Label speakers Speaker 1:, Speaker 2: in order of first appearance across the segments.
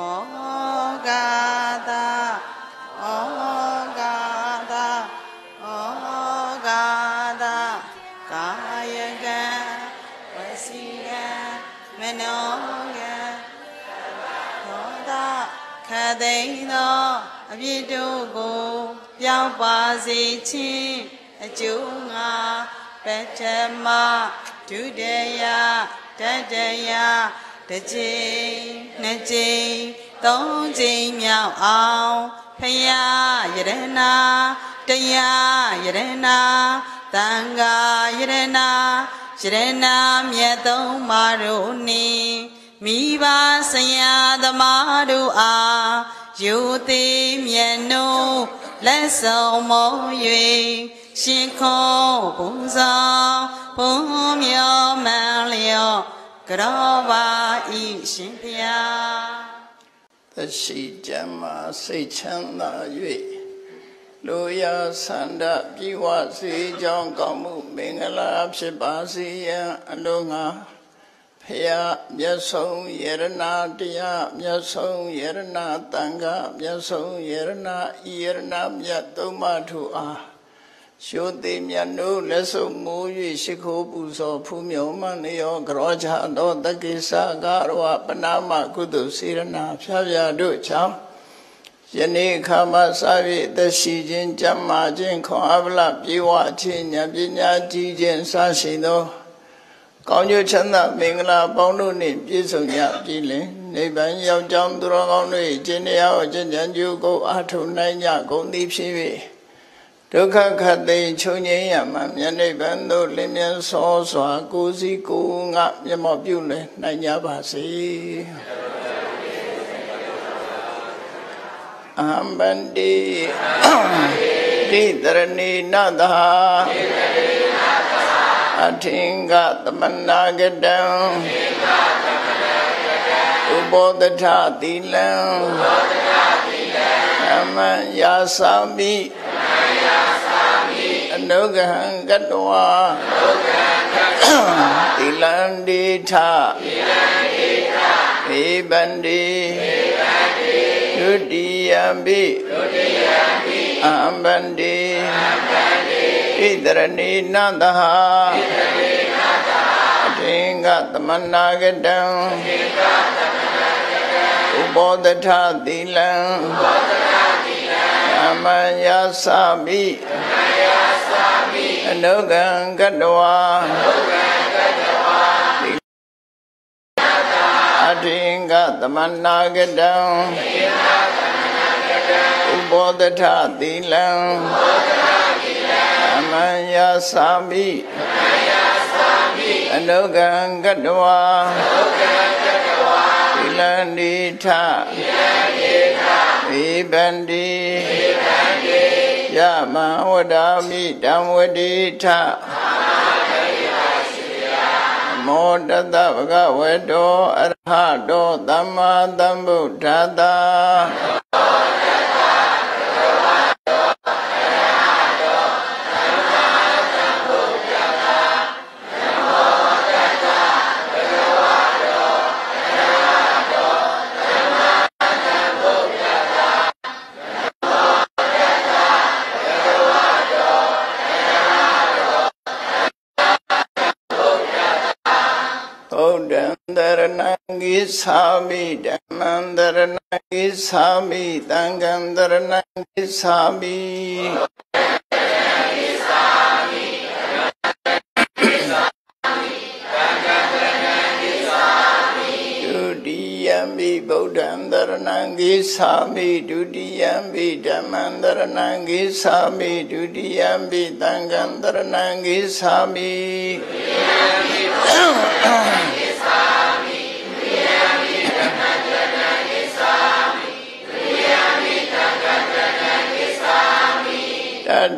Speaker 1: ဩကာသဩကာသဩကာသကာယကံဝစီကံမနောကံသောတာခသိမ့်သောအပြစ်တို့ကိုပြောင်းပါစေခြင်းအကျိုးငါပထမဒုတိယတတိယ တစ်ချိန်နှစ်ချိန်သုံးချိန်မြောက်အောင်ဖယားယရနာတရားယရနာသံဃာယရနာယရနာမြတ်သုံးပါးတို့နှင့်မိဘဆရာသမားတို့အားယုသေးမြတ်နုလက်ဆောင်မော၍ရှင်ခေါ်ပူဇော်ဘုံမြော်မှန်လျော့ ကြောပါဤရှင်ဖျား
Speaker 2: သရှိကြမ်းမာစိတ်ချမ်းသာ၍လိုရာဆန္ဒပြေဝစေကြောင်းကောင်းမှုမင်္ဂလာဖြစ်ပါစေရန်အလုံးငါဖယားမြတ်ဆုံးယရနာတရားမြတ်ဆုံးယရနာတန်ခါမြတ်ဆုံးယရနာဤယရနာမြတ်သုံးပါးထုအား ရှုသိမြတ်နိုးလက်စုံမိုး၍ရှိခိုးပူဇော်ဖူးမြော်မှန်လျောကြောချသောတက္ကိစ္စကာရဝပနာမကုသိုလ်စေရနာဖြာဖြာတို့ကြောင့်ယနေ့ခါမှစ၍သက်ရှိခြင်းကြမ်းမာခြင်းခွန်အားဗလပြေဝခြင်းဉာဏ်ပညာကြီးခြင်းစရှိသောကောင်းကျိုးချမ်းသာမင်္ဂလာပေါင်းတို့နှင့်ပြည့်စုံကြပြီလင်နိဗ္ဗာန်ရောက်ကြောင်းသူတော်ကောင်းတို့၏ကျင့်တရားကိုကျင့်ကြံကြိုးကိုအားထုတ်နိုင်ကြကုန်သည်ဖြစ်၍ ဒုက္ခခတ်သိမ်းချုပ်ငြိမ်းရမှမြတ်နိဗ္ဗာန်သို့လင်းမြန်စောစွာကိုယ်စီကိုယ်ငါမျက်မှောက်ပြုလည်နိုင်ကြပါစေအဟံဗန္တိတိတရဏီနသအထင်္ဂသမနာကတံဥပောတထသီလံအမံယာသာမိအနုဂ ဟံကတဝါသီလံဒေထေဗန္တိဒုတိယံပိအဟံဗန္တိဣတရဏီနသဟအထင်္ဂသမနာကတံဥပောတထသီလံအမံယာသာမိအ နုကံကတဝါအထင်္ဂသမနာကတံဥပောတထသီလံအမံယာသာမိအနုကံကတဝါသီလံဒီထဧဗန္တိယ မံဝဒာမိတံဝတိထမောတတဗကဝေတောအရဟတောသမ္မာသမ္ဗုဒ္ဓတ္ဏံဂိသာမိဓမ္မံတရဏံဂိသာမိသံဃံတရဏံဂိသာ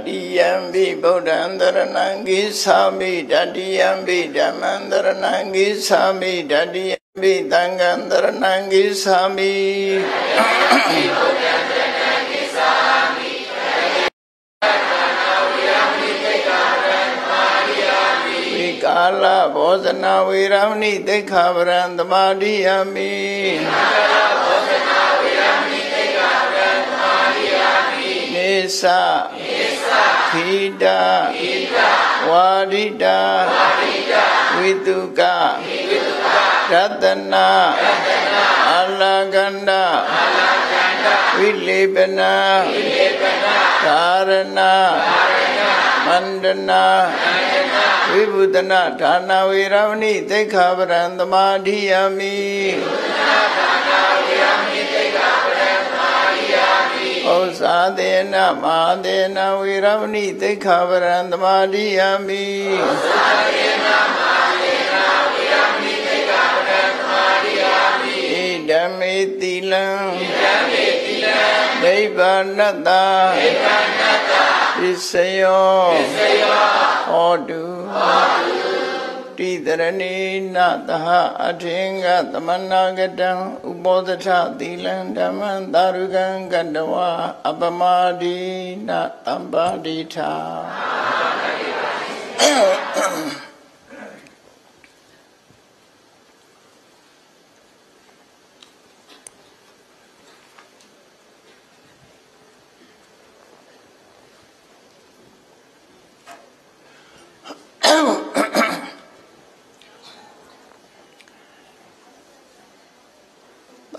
Speaker 2: တယံပိဗုဒ္ဓံတရဏံဂိသာမိတတိယံပိဓမ္မံတရဏံဂိသာမိတတိယံပိသံဃံတရဏံဂိသာမိကာလဘောဇနာဝေရမဏိသိက္ခာပရံသမာဓိယမိကာလဘောဇနာဝေရမဏိသိက္ခာပရံသမာဓိယမိနေသ ခိတဝါရိတဝိတုကရတနာအလကန္တဝိလေပနာကာရဏမန္တနာဝိဘုဒနာဌာနဝေရမဏိသိက္ခာပရံသမာဓိယာမိ ဩဇာသေနမဟာသေနဝေရမဏိသိက္ခာပရံသမာဓိယာမိဩဇာသေနမဟာသေနဝေရမဏိသိက္ခာပရံသမာဓိယာမိဣဓမ္မေတိလံဣဓမ္မေတိလံနိဗ္ဗာနတ္တနိဗ္ဗာနတ္တပစ္စယောပစ္စယောဟောတုဟောတု တိတရဏိနသဟအထင်္ဂသမနာကတံဥပောဒထသီလံဓမ္မံသာရုကံကတဝအပမဒိနတမ္ပါဒိဋ္ဌာ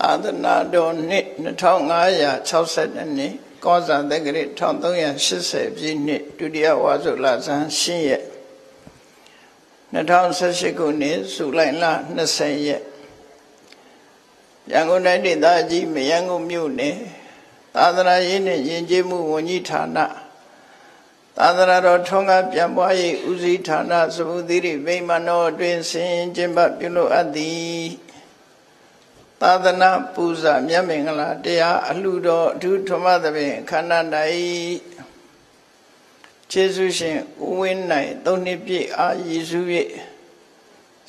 Speaker 2: သာသနာတော်နှစ်2562နှစ်ကောဇာတက္ကရာ1380ပြည့်နှစ်ဒုတိယဝါဆိုလဆန်းရှင်းရက်2018ခုနှစ်စုလိုက်လ20ရက်ရန်ကုန်တိုင်းဒေသကြီးမရန်ကုန်မြို့နယ်သာသနာရေးနဲ့ယဉ်ကျေးမှုဝန်ကြီးဌာနသာသနာတော်ထွန်းကားပြန်ပွားရေးဦးစီးဌာနသဗုတိရိဗိမာန်တော်အတွင်ဆင်ကျင်းပပြုလုပ်အပ်သည် သာသနာပူဇာမြတ်မင်္ဂလာတရားအလှတော်အထူးထမသဖြင့်ခန္ဓာ၌ခြေဆုရှင်ဦးဝင်းနိုင်သုံးနှစ်ပြည့်အာရည်စု၍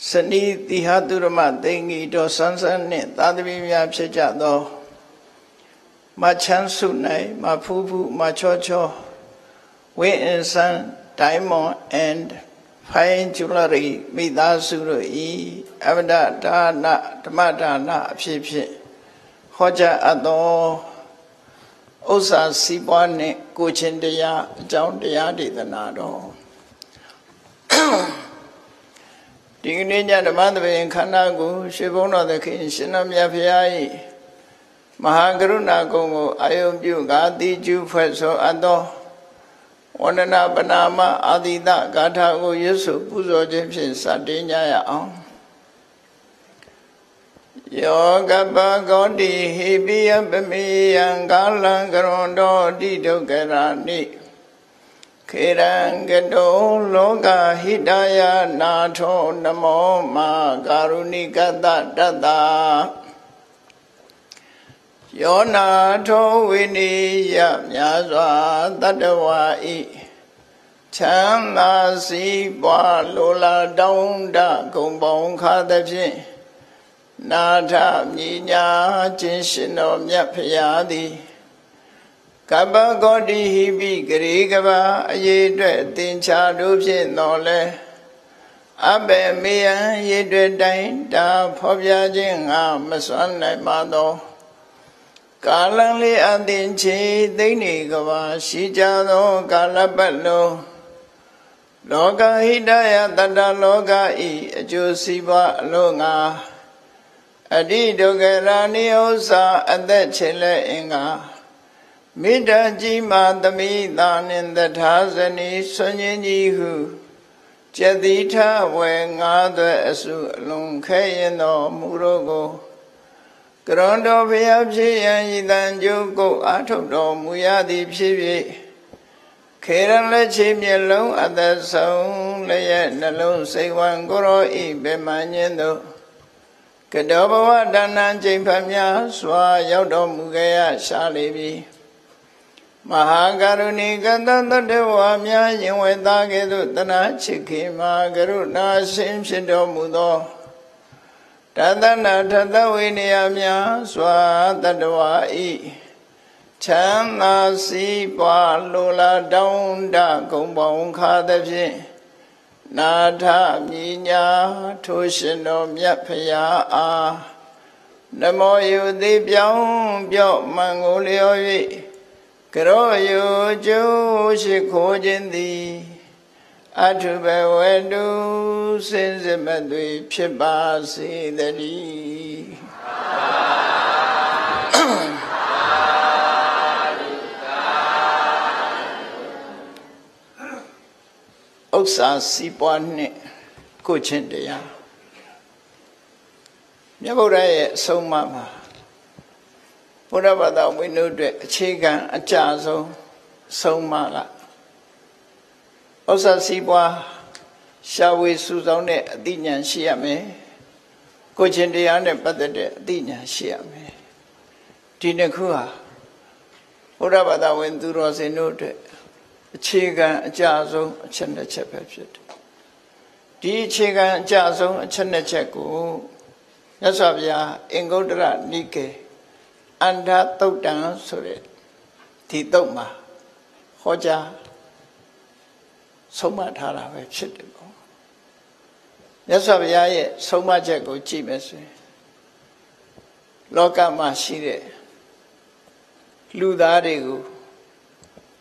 Speaker 2: စနီးတိဟတုရမသိင်္ဂီတော်ဆန်းဆန်းနှင့်သာသမီများဖြစ်ကြသောမချမ်းစုနိုင်မဖူးဖူးမချောချောဝင်းအင်ဆန် diamond and fine jewelry မိသားစုတို့ဤအဗဒဒါနဓမ္မဒါနအဖြစ်ဖြင့်ဟောကြားအပ်သောဥစ္စာစီးပွားနှင့်ကိုချင်းတရားအကြောင်းတရားဒေသနာတော်ဒီကနေ့ညဓမ္မသဘင်ခန္ဓာကိုရွှေဘုန်းတော်သခင်ရှင်တော်မြတ်ဖရာ၏မဟာကရုဏာကုံကိုအာယုံပြုကာတိကျူဖွဲ့ဆိုအပ်သော ဝန္ဒနာပနာမအာတိတဂါထာကိုရွတ်ဆိုပူဇော်ခြင်းဖြင့်စတင်ကြရအောင်ယောကပကောတိဟိပိယပမေယံကာလံကရွန်တော်တိဒုက္ခရာနိခေရံကတောလောကဟိတယနာထောနမောမာကာရုဏိကတတတ္တာ ယောနာထောဝိနိယမြာစွာတတ္တဝါဤချမ်းသာစီးပွားလိုလားတောင်းတဂုံပေါင်းခါသဖြင့်နာထမြညာခြင်းရှင်တော်မြတ်ဖရာသည်ကပ္ပဂောတိဟိပိဂရေကဘာအရေးအတွက်သင်္ချာတို့ဖြင့်တော်လဲအဘယ်မေယံရေတွေ့တိုင်းတာဖော်ပြခြင်းငါမစွမ်းနိုင်ပါသော ကာလံလေးအသင်ချေသိနေကဘာရှိကြသောကာလပတ်လုံးလောကဟိတယတတ္တလောကဤအကျိုးစီးပွားအလို့ငါအတိဒုက္ခရာနိဥ္စာအသက်ချေလက်အင်္ဂါမိတ္တကြီးမာသမိသာနှင့်တထာဇနီဆွန်ញကြီးဟုကျတိထဝေငါးသွဲအစုအလုံးခဲရင်တော်မူတော့ကို ကရွန်တော်ဘုရားဖြစ်ရန်ဤတန်ကျုပ်ကိုအာထုတ်တော်မူရသည်ဖြစ်၍ခေရန်လက်ချေမျက်လုံးအသက်ဆုံးလည်းရဲ့နှလုံးစိတ်ဝံကိုရောဤဘေမညင်းတို့ကတောဘဝဒါနံချိန်ဖတ်များစွာရောက်တော်မူခဲ့ရရှာလေပြီမဟာကရုဏီကတတတဝါများရင်ဝေသားကဲ့သို့တနာချစ်ခင်မှာကရုဏာရှင်ဖြစ်တော်မူသော တသနာထသဝိနည်းများစွာတတဝါဤချမ်းသာစီးပွားလိုလားတောင်းတဂုံပေါင်းခါသဖြင့်နာထမြညာထိုရှင်တော်မြတ်ဖရာအားနမောယုတိပြောင်းပြော့မှန်ကိုလျော်၍ကရောယောကျိုးရှိခိုးခြင်းသည် အထုဘဝတုစင်စစ်မသွေဖြစ်ပါစေတည်းဥစ္စာစီးပွားနှင့်ကိုချင်းတရားမြတ်ဗုဒ္ဓရဲ့အဆုံးအမမှာဘုရားဘာသာဝိနုအတွက်အခြေခံအကြဆုံးဆုံးမက ဥစ္စာစီးပွားရှာဝေစုဆောင်တဲ့အသိဉာဏ်ရှိရမယ်ကိုချင်းတရားနဲ့ပတ်သက်တဲ့အသိဉာဏ်ရှိရမယ်ဒီနှစ်ခုဟာဘုရားဘာသာဝင်သူတော်စင်တို့အတွက်အခြေခံအကြဆုံးအချက်နှစ်ချက်ပဲဖြစ်တယ်ဒီအခြေခံအကြဆုံးအချက်နှစ်ချက်ကိုမြတ်စွာဘုရားအင်္ဂုတ္တရနိကေအန္တသုတ်တံဆိုတဲ့ဒီတုတ်မှာဟောကြား ဆုံးမထားတာပဲဖြစ်တယ်ပေါ့မြတ်စွာဘုရားရဲ့ဆုံးမချက်ကိုကြည့်မယ်ဆိုရင်လောကမှာရှိတဲ့လူသားတွေကို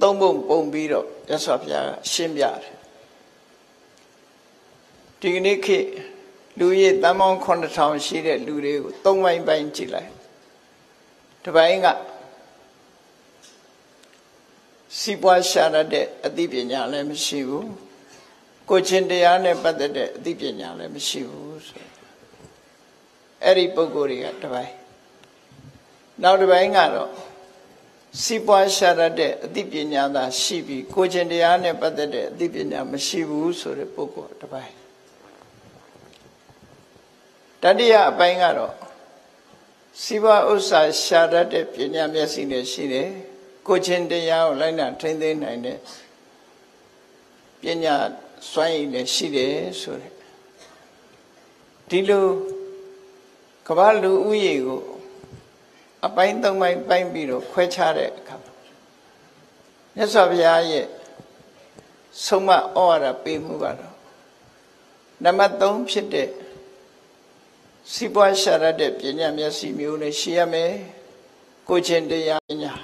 Speaker 2: သုံးပုံပုံပြီးတော့ရသော်ဘုရားရှင်းပြတယ်ဒီကနေ့ခေတ်လူရည်တန်ပေါင်း9000ရှိတဲ့လူတွေကိုသုံးပိုင်းပိုင်းကြည့်လိုက်တစ်ပိုင်းက စီးပွားရှာရတဲ့အသိပညာလည်းမရှိဘူးကိုချင်းတရားနဲ့ပတ်သက်တဲ့အသိပညာလည်းမရှိဘူးဆိုအဲ့ဒီပုံကိုယ်တွေကတစ်ပိုင်းနောက်တစ်ပိုင်းကတော့စီးပွားရှာရတဲ့အသိပညာသာရှိပြီးကိုချင်းတရားနဲ့ပတ်သက်တဲ့အသိပညာမရှိဘူးဆိုတဲ့ပုဂ္ဂိုလ်တစ်ပိုင်းတတိယအပိုင်းကတော့စီးပွားဥစ္စာရှာရတဲ့ပညာမျက်စိနဲ့ရှိတယ် ကိုချင်းတရားကိုလိုက်နာထိမ့်သိမ်းနိုင်တဲ့ပညာစွမ်းရည်နဲ့ရှိတယ်ဆိုတဲ့ဒီလိုကမ္ဘာလူဦးရေကိုအပိုင်းသုံးပိုင်းပိုင်းပြီးတော့ခွဲခြားတဲ့အခါမြတ်စွာဘုရားရဲ့ဆုံးမဩဝါဒပေးမှုကတော့နံပါတ်3ဖြစ်တဲ့စီးပွားရှာရတဲ့ပညာမျက်စိမျိုးနဲ့ရှိရမယ်ကိုချင်းတရားပညာ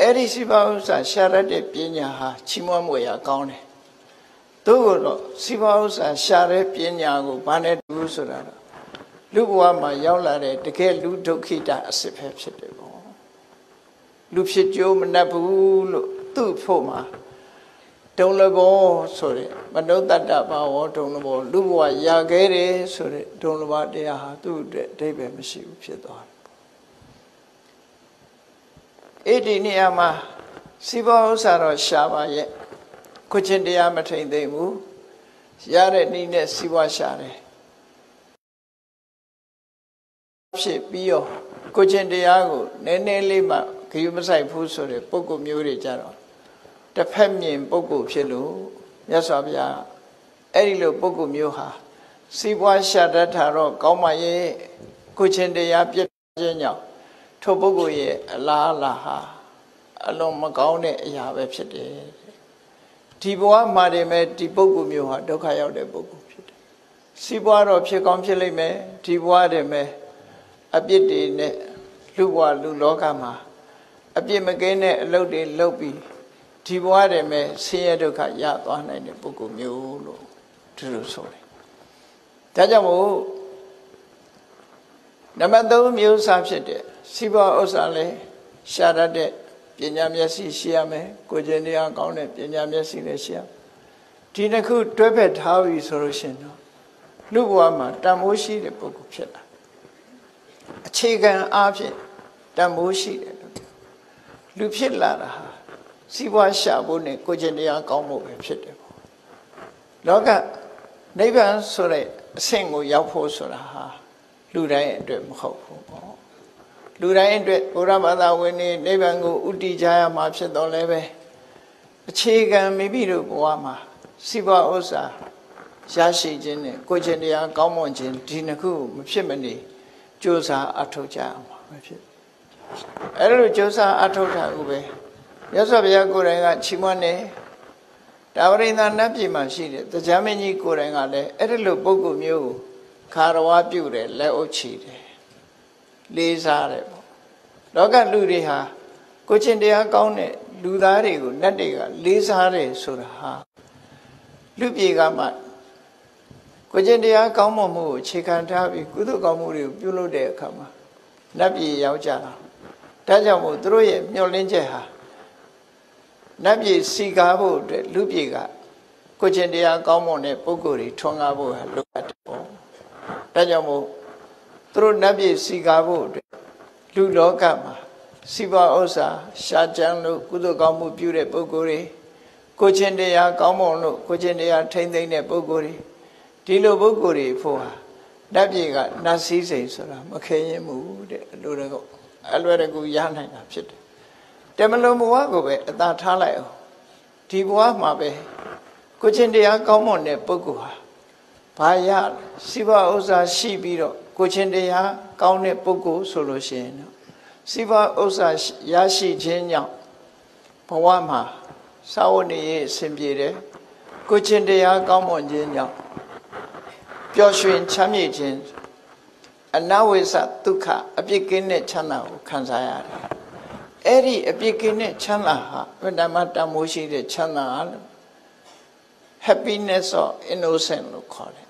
Speaker 2: အဲ့ဒီစီးပွားဥစ္စာရှာရတဲ့ပညာဟာချီးမွမ်းမွေရကောင်းတယ်သို့တော့စီးပွားဥစ္စာရှာတဲ့ပညာကိုဘာနဲ့တူဆိုတာတော့လူဘဝမှာရောက်လာတဲ့တကယ်လူဒုက္ခိတအစစ်ပဲဖြစ်တယ်ပေါ့လူဖြစ်ကြိုးမနှက်ဘူးလို့သူ့ဖို့မှာဒုံလဘောဆိုတဲ့မနုဿတ္တဘာဝဒုံလဘောလူဘဝရခဲ့တယ်ဆိုတဲ့ဒုံလဘတရားဟာသူ့အတွက်အဓိပ္ပာယ်မရှိဘူးဖြစ်သွားတယ် အဲ့ဒီနေရာမှာစီဘောဥစ္စာတော့ရှားပါရဲ့ခုချင်းတရားမထိန်သိမ့်ဘူးရတဲ့နည်းနဲ့စီဘောရှာတယ်ဖြစ်ပြီးတော့ကိုချင်းတရားကိုနည်းနည်းလေးမှဂရုမစိုက်ဘူးဆိုတဲ့ပုံကုမျိုးတွေကြတော့တစ်ဖက်မြင်ပုံကုဖြစ်လို့မြတ်စွာဘုရားအဲ့ဒီလိုပုံကုမျိုးဟာစီးပွားရှာတတ်တာတော့ကောင်းပါရဲ့ကိုချင်းတရားပြည့်ခြင်းကြောင့် ထိုပုဂ္ဂိုလ်ရဲ့အလားအလာဟာအလုံးမကောင်းတဲ့အရာပဲဖြစ်တယ်ဒီဘဝမှာတည်းမဲ့ဒီပုဂ္ဂိုလ်မျိုးဟာဒုက္ခရောက်တဲ့ပုဂ္ဂိုလ်ဖြစ်တယ်စီးပွားတော့ဖြစ်ကောင်းဖြစ်လိမ့်မယ်ဒီဘဝတည်းမဲ့အပြစ်တွေနဲ့လူဘဝလူလောကမှာအပြစ်မကင်းတဲ့အလုပ်တွေလုပ်ပြီးဒီဘဝတည်းမဲ့ဆင်းရဲဒုက္ခရသွားနိုင်တဲ့ပုဂ္ဂိုလ်မျိုးလို့သူတို့ဆိုတယ်ဒါကြောင့်မို့နံပါတ်3မျိုးစားဖြစ်တဲ့ စီးပွားဥစ္စာလဲရှာတတ်တဲ့ပညာမျက်စိရှိရမယ်ကိုကျင်တရားကောင်းတဲ့ပညာမျက်စိလည်းရှိရဒီနှစ်ခုတွဲဖက်ထားပြီဆိုလို့ရှိရင်တော့လူဘဝမှာတန်ဖိုးရှိတဲ့ပုဂ္ဂိုလ်ဖြစ်လာအခြေခံအားဖြင့်တန်ဖိုးရှိတယ်လို့လူဖြစ်လာတာဟာစီးပွားရှာဖို့နဲ့ကိုကျင်တရားကောင်းဖို့ပဲဖြစ်တယ်ပေါ့လောကနိဗ္ဗာန်ဆိုတဲ့အဆင့်ကိုရောက်ဖို့ဆိုတာဟာလူတိုင်းအတွက်မဟုတ်ဘူးပေါ့ လူတိုင်းအတွက်ဘုရားဘာသာဝင်နေနိဗ္ဗာန်ကိုဥတည်ကြရမှာဖြစ်တော့လည်းပဲအခြေခံမိမိတို့ဘဝမှာစီးပွားဥစ္စာရရှိခြင်းနဲ့ကိုကျင်တရားကောင်းမွန်ခြင်းဒီနှစ်ခုမဖြစ်မနေကြိုးစားအထောက်ကြအောင်ပါပဲဖြစ်အဲ့လိုကြိုးစားအထောက်တာကိုပဲရသော်ဘုရားကိုယ်တိုင်ကချီးမွမ်းတယ်တာဝရိန္ဒနတ်ပြည်မှာရှိတယ်တရားမင်းကြီးကိုယ်တိုင်ကလည်းအဲ့ဒီလိုပုဂ္ဂိုလ်မျိုးကိုခါရဝပြုတယ်လက်အုပ်ချီတယ် လေးစားတယ်ပေါ့လောကလူတွေဟာကိုချင်းတရားကောင်းတဲ့လူသားတွေကိုနတ်တွေကလေးစားတယ်ဆိုတာဟာလူပြေကမှကိုချင်းတရားကောင်းမွန်မှုကိုအခြေခံထားပြီးကုသိုလ်ကောင်းမှုတွေကိုပြုလုပ်တဲ့အခါမှာနတ်ပြည်ရောက်ကြတာဒါကြောင့်မို့သူတို့ရဲ့မျှော်လင့်ချက်ဟာနတ်ပြည်စီကားဖို့အတွက်လူပြေကကိုချင်းတရားကောင်းမွန်တဲ့ပုဂ္ဂိုလ်တွေထွန်းကားဖို့ဟာလိုအပ်တယ်ပေါ့ဒါကြောင့်မို့ သူတို့နတ်ပြည်စီကားဖို့အတွက်လူလောကမှာစီပွားဥစ္စာရှာကြံလို့ကုသိုလ်ကောင်းမှုပြုတဲ့ပုဂ္ဂိုလ်တွေကိုချင်းတရားကောင်းမွန်လို့ကိုချင်းတရားထိမ့်သိမ့်တဲ့ပုဂ္ဂိုလ်တွေဒီလိုပုဂ္ဂိုလ်တွေဖို့ဟာနတ်ပြည်ကနတ်စည်းစိမ်ဆိုတာမခဲရင်မှုတဲ့အလိုတကောအလွယ်တကူရနိုင်တာဖြစ်တယ်တမလုံးဘဝကိုပဲအသာထားလိုက်အောင်ဒီဘဝမှာပဲကိုချင်းတရားကောင်းမွန်တဲ့ပုဂ္ဂိုလ်ဟာဘာရစီပွားဥစ္စာရှိပြီးတော့ ကိုချင်းတရားကောင်းတဲ့ပုဂ္ဂိုလ်ဆိုလို့ရှိရင်တော့စီးပွားဥစ္စာရရှိခြင်းကြောင့်ဘဝမှာစာဝတ်နေရေးအဆင်ပြေတယ်ကိုချင်းတရားကောင်းမွန်ခြင်းကြောင့်ပျော်ရွှင်ချမ်းမြေ့ခြင်းအနဝိသဒုက္ခအပြစ်ကင်းတဲ့ချမ်းသာကိုခံစားရတယ်အဲ့ဒီအပြစ်ကင်းတဲ့ချမ်းသာဟာဘုဒ္ဓမတမိုးရှိတဲ့ချမ်းသာလို့ happiness of innocent လို့ခေါ်တယ်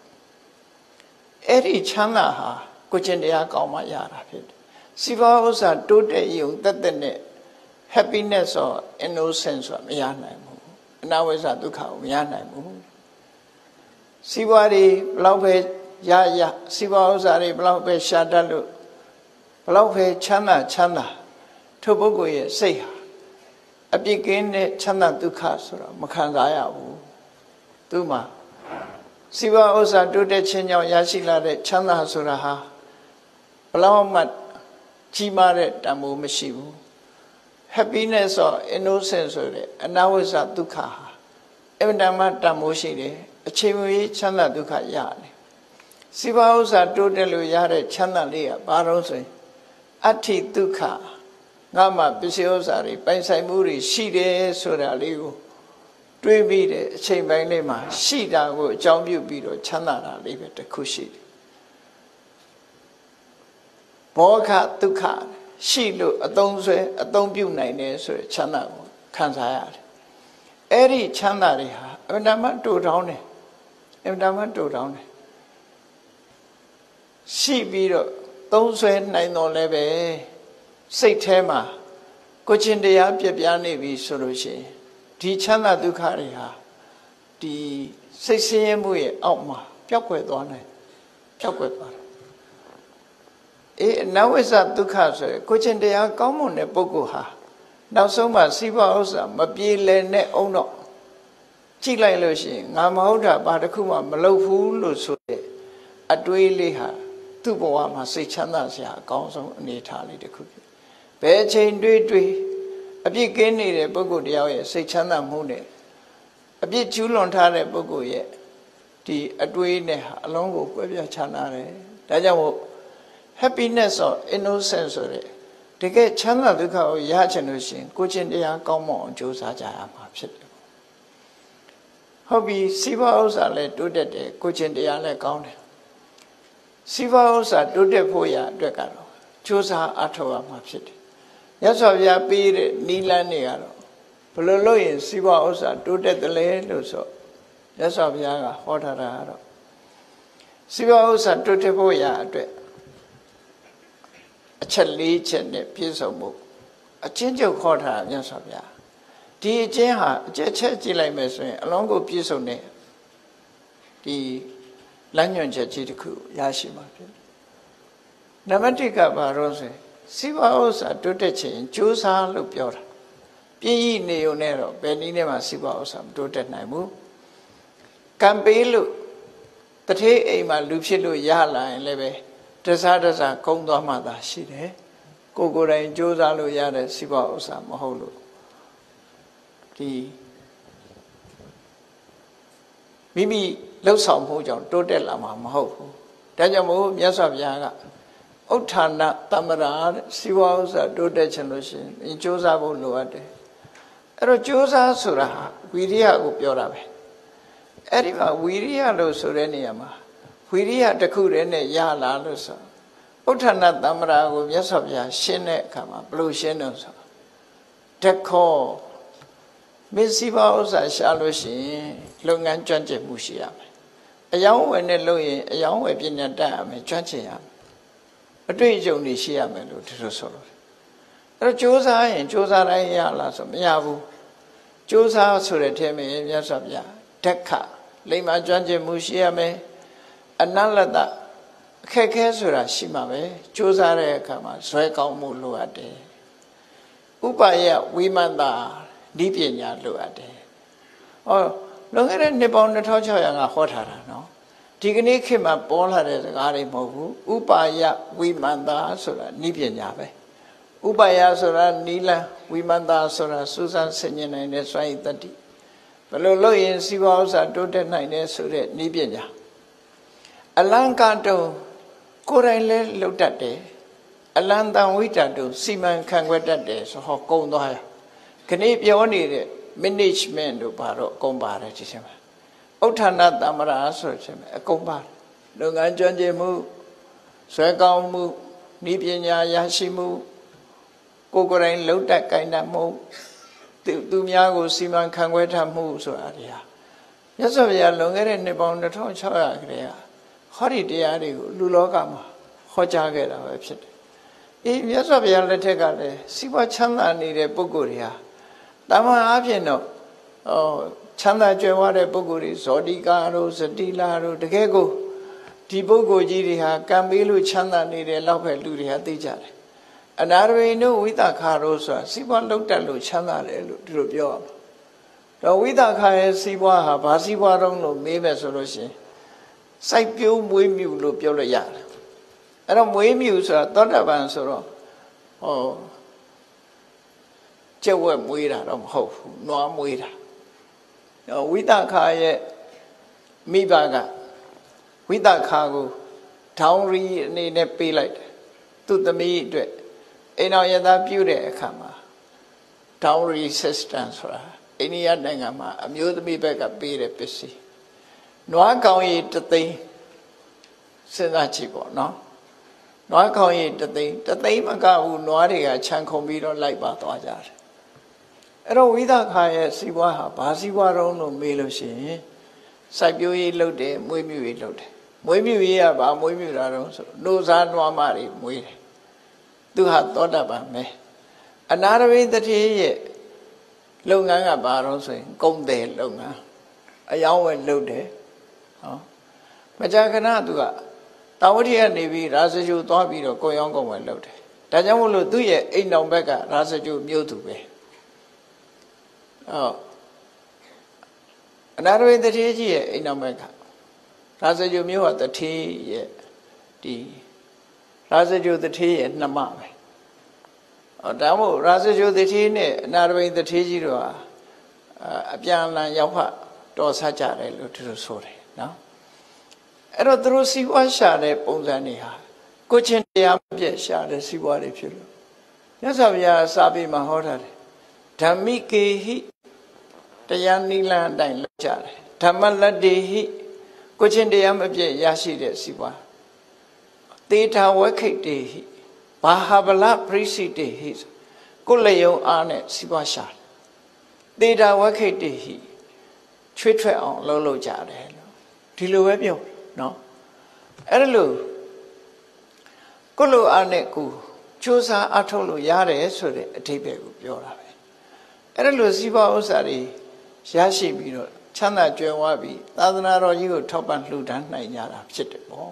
Speaker 2: အဲ့ဒီချမ်းသာဟာကိုချင်းတရားကောင်းမှရတာဖြစ်တယ်စီးပွားဥစ္စာတိုးတက်ရုံတက်တက်နဲ့ happiness or innocence ဆိုတာမရနိုင်ဘူးအနာဝိဇ္ဇဒုက္ခကိုမရနိုင်ဘူးစီးပွားတွေဘလောက်ပဲရရစီးပွားဥစ္စာတွေဘလောက်ပဲရှာတတ်လို့ဘလောက်ပဲချမ်းသာချမ်းသာထိုပုဂ္ဂိုလ်ရဲ့စိတ်ဟာအပြစ်ကင်းတဲ့ချမ်းသာဒုက္ခဆိုတာမခံစားရဘူးသူမှ စီးပွားဥစ္စာတိုးတက်ခြင်းကြောင့်ရရှိလာတဲ့ချမ်းသာဆိုတာဟာဘလောက်မှကြီးမားတဲ့တန်ဖိုးမရှိဘူး happiness or innocence ဆိုတဲ့အနာဝိဇ္ဇဒုက္ခဟာအမှန်တမ်းတန်ဖိုးရှိတယ်အချိန်မရွေးချမ်းသာဒုက္ခရတယ်စီပါဥစ္စာတိုးတက်လို့ရတဲ့ချမ်းသာလေးကဘာလို့ဆိုရင်အဋ္ဌိဒုက္ခငါမှပစ္စည်းဥစ္စာတွေပိုင်ဆိုင်မှုတွေရှိတယ်ဆိုတာလေးကို တွေးပြီးတဲ့အချိန်ပိုင်းလေးမှာရှိတာကိုအကြောင်းပြုပြီးတော့ချမ်းသာတာလေးပဲတစ်ခုရှိတယ်ဘောခဒုက္ခရှိလို့အသုံးဆွဲအသုံးပြုနိုင်တယ်ဆိုရချမ်းသာကိုခံစားရတယ်အဲ့ဒီချမ်းသာတွေဟာအမှန်တမ်းတူတောင်းတယ်အမှန်တမ်းတူတောင်းတယ်ရှိပြီးတော့သုံးဆွဲနိုင်တော့လည်းပဲစိတ်ထဲမှာကိုချင်းတရားပြပြနေပြီဆိုလို့ရှိရင် ဒီချမ်းသာဒုက္ခတွေဟာဒီစိတ်ဆင်းရဲမှုရဲ့အောက်မှာပျောက်ကွယ်သွားနိုင်ပျောက်ကွယ်သွားတယ်အေးနဝိဇ္ဇဒုက္ခဆိုရယ်ကိုချင်းတရားကောင်းမွန်တဲ့ပုဂ္ဂိုလ်ဟာနောက်ဆုံးမှစိဘဥစ္စာမပြေလည်နဲ့အောင်တော့ကြည့်လိုက်လို့ရှိရင်ငါမဟုတ်တာဘာတစ်ခုမှမလုပ်ဘူးလို့ဆိုတဲ့အတွေးလေးဟာသူ့ဘဝမှာစိတ်ချမ်းသာစရာအကောင်းဆုံးအနေအထားလေးတစ်ခုဖြစ်ဘယ်ချိန်တွေးတွေး အပြစ်ကင်းနေတဲ့ပုဂ္ဂိုလ်တယောက်ရဲ့စိတ်ချမ်းသာမှုနဲ့အပြစ်ကျူးလွန်ထားတဲ့ပုဂ္ဂိုလ်ရဲ့ဒီအတွေးနဲ့ဟာအလုံးကိုကွဲပြားခြားနာတယ်ဒါကြောင့်မို့ happiness or innocence ဆိုတဲ့တကယ်ချမ်းသာဒုက္ခကိုရချင်လို့ရှိရင်ကိုချင်းတရားကောင်းမွန်အောင်ကြိုးစားကြရမှာဖြစ်တယ်ဟုတ်ပြီစီးပွားဥစ္စာလည်းတိုးတက်တယ်ကိုချင်းတရားလည်းကောင်းတယ်စီးပွားဥစ္စာတိုးတက်ဖို့ရအတွက်ကတော့ကြိုးစားအထောက်ရမှာဖြစ်တယ် ရသော်ဗျာပေးတဲ့နီလန်းတွေကတော့ဘယ်လိုလုပ်ရင်စီးပွားဥစ္စာတိုးတက်တယ်လဲလို့ဆိုရသော်ဗျာကဟောထားတာကတော့စီးပွားဥစ္စာတိုးတက်ဖို့ရအတွက်အချက်၄ချက်နဲ့ပြည့်စုံမှုအချင်းချုပ်ခေါ်ထားမြတ်စွာဘုရားဒီအချင်းဟာအကျက်ချက်ကြည့်လိုက်မယ်ဆိုရင်အလုံးကိုပြည့်စုံတဲ့ဒီလမ်းညွှန်ချက်ကြီးတစ်ခုရရှိမှာဖြစ်တယ်နံပါတ်1ကဘာလို့ဆိုရင် စိဝဥစ္စာတိုးတက်ခြင်းကြိုးစားလို့ပြောတာပြည့်ရည်နေုံနဲ့တော့ဘယ်နည်းနဲ့မှစိဝဥစ္စာမတိုးတက်နိုင်ဘူးကံပေးလို့တထေးအိမ်မှာလူဖြစ်လို့ရလာရင်လည်းပဲတစားတစားကုန်းသွားမှသာရှိတယ်ကိုကိုယ်တိုင်ကြိုးစားလို့ရတဲ့စိဘဥစ္စာမဟုတ်လို့ဒီမိမိလှုပ်ဆောင်မှုကြောင့်တိုးတက်လာမှာမဟုတ်ဘူးဒါကြောင့်မို့မြတ်စွာဘုရားက ဥဋ္ဌာဏတမရာစိဘဥစ္စာတိုးတက်ခြင်းလို့ရှိရင်ကြိုးစားဖို့လိုအပ်တယ်အဲ့တော့ကြိုးစားဆိုတာဝီရိယကိုပြောတာပဲအဲ့ဒီမှာဝီရိယလို့ဆိုတဲ့နေရာမှာဝိရိယတစ်ခုတည်းနဲ့ရလာလို့ဆိုဥဋ္ဌာဏတမ္မရာကိုမြတ်စွာဘုရားရှင်းတဲ့အခါမှာဘလို့ရှင်းတော့ဆိုတက်ခေါ်မစ္စည်းပါဥစ္စာရှာလို့ရှိရင်လုပ်ငန်းကျွမ်းကျင်မှုရှိရမယ်အယောင်းဝယ်နဲ့လုပ်ရင်အယောင်းဝယ်ပညာတတ်ရမယ်ကျွမ်းကျင်ရမယ် အတွေ့အကြုံတွေရှိရမယ်လို့ဒီလိုဆိုလို့အဲ့တော့စ조사ရင်စ조사တိုင်းရလားဆိုမရဘူးစ조사ဆိုတဲ့ထဲမှာမြတ်စွာဘုရားဓက္ခလိမ္မာကျွမ်းကျင်မှုရှိရမယ်အနလတ္တအခက်ခဲဆိုတာရှိမှာပဲစ조사တဲ့အခါမှာဇွဲကောင်းမှုလိုအပ်တယ်ဥပါယဝိမန္တာဒီပညာလိုအပ်တယ်ဟောလွန်ခဲ့တဲ့နှစ်ပေါင်း2600ကဟောထားတာနော် ော် ဒီကနေ့ခေတ်မှာပေါ်လာတဲ့စကားတွေမဟုတ်ဘူးဥပါယဝိမန္တာဆိုတာဤပညာပဲဥပါယဆိုတာနီလဝိမန္တာဆိုတာစူးစမ်းဆင်ញင်နိုင်တဲ့စွမ်းရည်တတ္တိဘယ်လိုလုပ်ရင်စီးပွားဥစ္စာတိုးတက်နိုင်တယ်ဆိုတဲ့ဤပညာအလံကတုံကိုယ်တိုင်လဲလှုပ်တတ်တယ်အလံတန်ဝိတ္တတုံစီမံခန့်ခွဲတတ်တယ်ဆိုဟောကုံသွားရခဏပြောနေတဲ့ management တို့ဘာတော့အကုန်ပါတယ်ဒီချင်းမှာ ဥဋ္ဌာဏတမရာဆိုချင်းမှာအကုန်ပါတယ်လုပ်ငန်းကျွမ်းကျင်မှုဆွဲကောင်းမှုဤပညာရရှိမှုကိုယ်ကိုယ်တိုင်လှုပ်တတ်ကိုင်တတ်မှုသူသူများကိုစီမံခန့်ခွဲထားမှုဆိုတာတွေဟာမြတ်စွာဘုရားလွန်ခဲ့တဲ့နှစ်ပေါင်း2600ခရေကဟောဒီတရားတွေကိုလူလောကမှာဟောကြားခဲ့တာပဲဖြစ်တယ်။အေးမြတ်စွာဘုရားလက်ထက်ကလည်းစီးပွားချမ်းသာနေတဲ့ပုဂ္ဂိုလ်တွေဟာတာမန်အားဖြင့်တော့ဟော ချမ်းသာကြွယ်ဝတဲ့ပုဂ္ဂိုလ်တွေဇောတိကာတို့စတိလာတို့တကယ်ကိုဒီပုဂ္ဂိုလ်ကြီးတွေဟာကံပေးလို့ချမ်းသာနေတဲ့လောက်ပဲလူတွေဟာသိကြတယ်အနာရဝိနုဝိသခါတို့ဆိုတာစီးပွားလုံးတက်လို့ချမ်းသာတယ်လို့ဒီလိုပြောရမှာတော့ဝိသခါရဲ့စီးပွားဟာဘာစီးပွားတော့လို့မေးမယ်ဆိုလို့ရှိရင်စိုက်ပျိုးမွေးမြူလို့ပြောလို့ရတယ်အဲ့တော့မွေးမြူဆိုတာသောတာပန်ဆိုတော့ဟောကြက်ဝက်မွေးတာတော့မဟုတ်ဘူးနွားမွေးတာ ဝိတခါရဲ့မိဘကဝိတခါကိုထောင်းရီအနေနဲ့ပေးလိုက်တယ်သူ့သမီးအတွက်အိမ်တော်ရသားပြုတဲ့အခါမှာ dowry system ဆိုတာအိန္ဒိယနိုင်ငံမှာအမျိုးသမီးဘက်ကပေးတဲ့ပစ္စည်းနွားကောင်ရည်တသိန်းစဉ်းစားကြည့်ပေါ့နော်နွားကောင်ရည်တသိန်းတသိန်းမကဘူးနွားတွေကခြံခုံပြီးတော့လိုက်ပါသွားကြတယ် အဲ့တော့ဝိသခာရဲ့စီးပွားဟာဘာစီးပွားတော့လို့မေးလို့ရှိရင်စိုက်ပျိုးရေးလုပ်တယ်မွေးမြူရေးလုပ်တယ်မွေးမြူရေးကဘာမွေးမြူတာတော့ဆိုနှိုးစားနွားမတွေမွေးတယ်သူဟာသောတာပန်ပဲအနာရဝိတတိရဲ့လုပ်ငန်းကဘာတော့ဆိုရင်ကုန်တယ်လုပ်ငန်းအယောင်းဝယ်လုပ်တယ်ဟောမကြာခဏသူကတာဝတိကနေပြီးရာဇဂျူသွားပြီးတော့ကိုရောင်းကုန်ဝယ်လုပ်တယ်ဒါကြောင့်မို့လို့သူ့ရဲ့အိမ်တော်ဘက်ကရာဇဂျူမြို့သူပဲ ဟောအနာရဝိတတိကြီးရဲ့အိမ်တော်ဘက်ကရာဇဂျူမြို့ဟာတတိရဲ့ဒီရာဇဂျိုတထေးရဲ့နှမပဲ။ဟောဒါမို့ရာဇဂျိုတထေးနဲ့အနာရဘိန်တထေးကြီးတို့ဟာအပြန်အလှန်ရောက်ဖတော်ဆကြတယ်လို့သူတို့ဆိုတယ်နော်။အဲ့တော့သူတို့စီးပွားရှာတဲ့ပုံစံတွေဟာကိုချင်းတရားပြည့်ရှာတဲ့စီးပွားတွေဖြစ်လို့မြတ်စွာဘုရားစာပေမှာဟောထားတယ်ဓမ္မိကေဟိ တရားနိလန်အတိုင်းလုပ်ကြတယ်ဓမ္မလတ္တိဟိကိုချင်းတရားမပြည့်ရရှိတဲ့စီးပွားသေထာဝခိတ်တေဟိဘာဟာဗလပရိစိတေဟိကိုလယုံအားနဲ့စီးပွားရှာသေထာဝခိတ်တေဟိချွေးထွက်အောင်လုပ်လို့ကြတယ်လို့ဒီလိုပဲပြောနော်အဲ့ဒါလို့ကိုလိုအားနဲ့ကိုစူးစမ်းအထုတ်လို့ရတယ်ဆိုတဲ့အထိပ္ပယ်ကိုပြောတာပဲအဲ့ဒါလို့စီးပွားဥစ္စာတွေ ရရှိပြီးတော့ချမ်းသာကြွယ်ဝပြီးသာသနာတော်ကြီးကိုထောက်ပံ့လှူဒန်းနိုင်ကြတာဖြစ်တယ်ပေါ့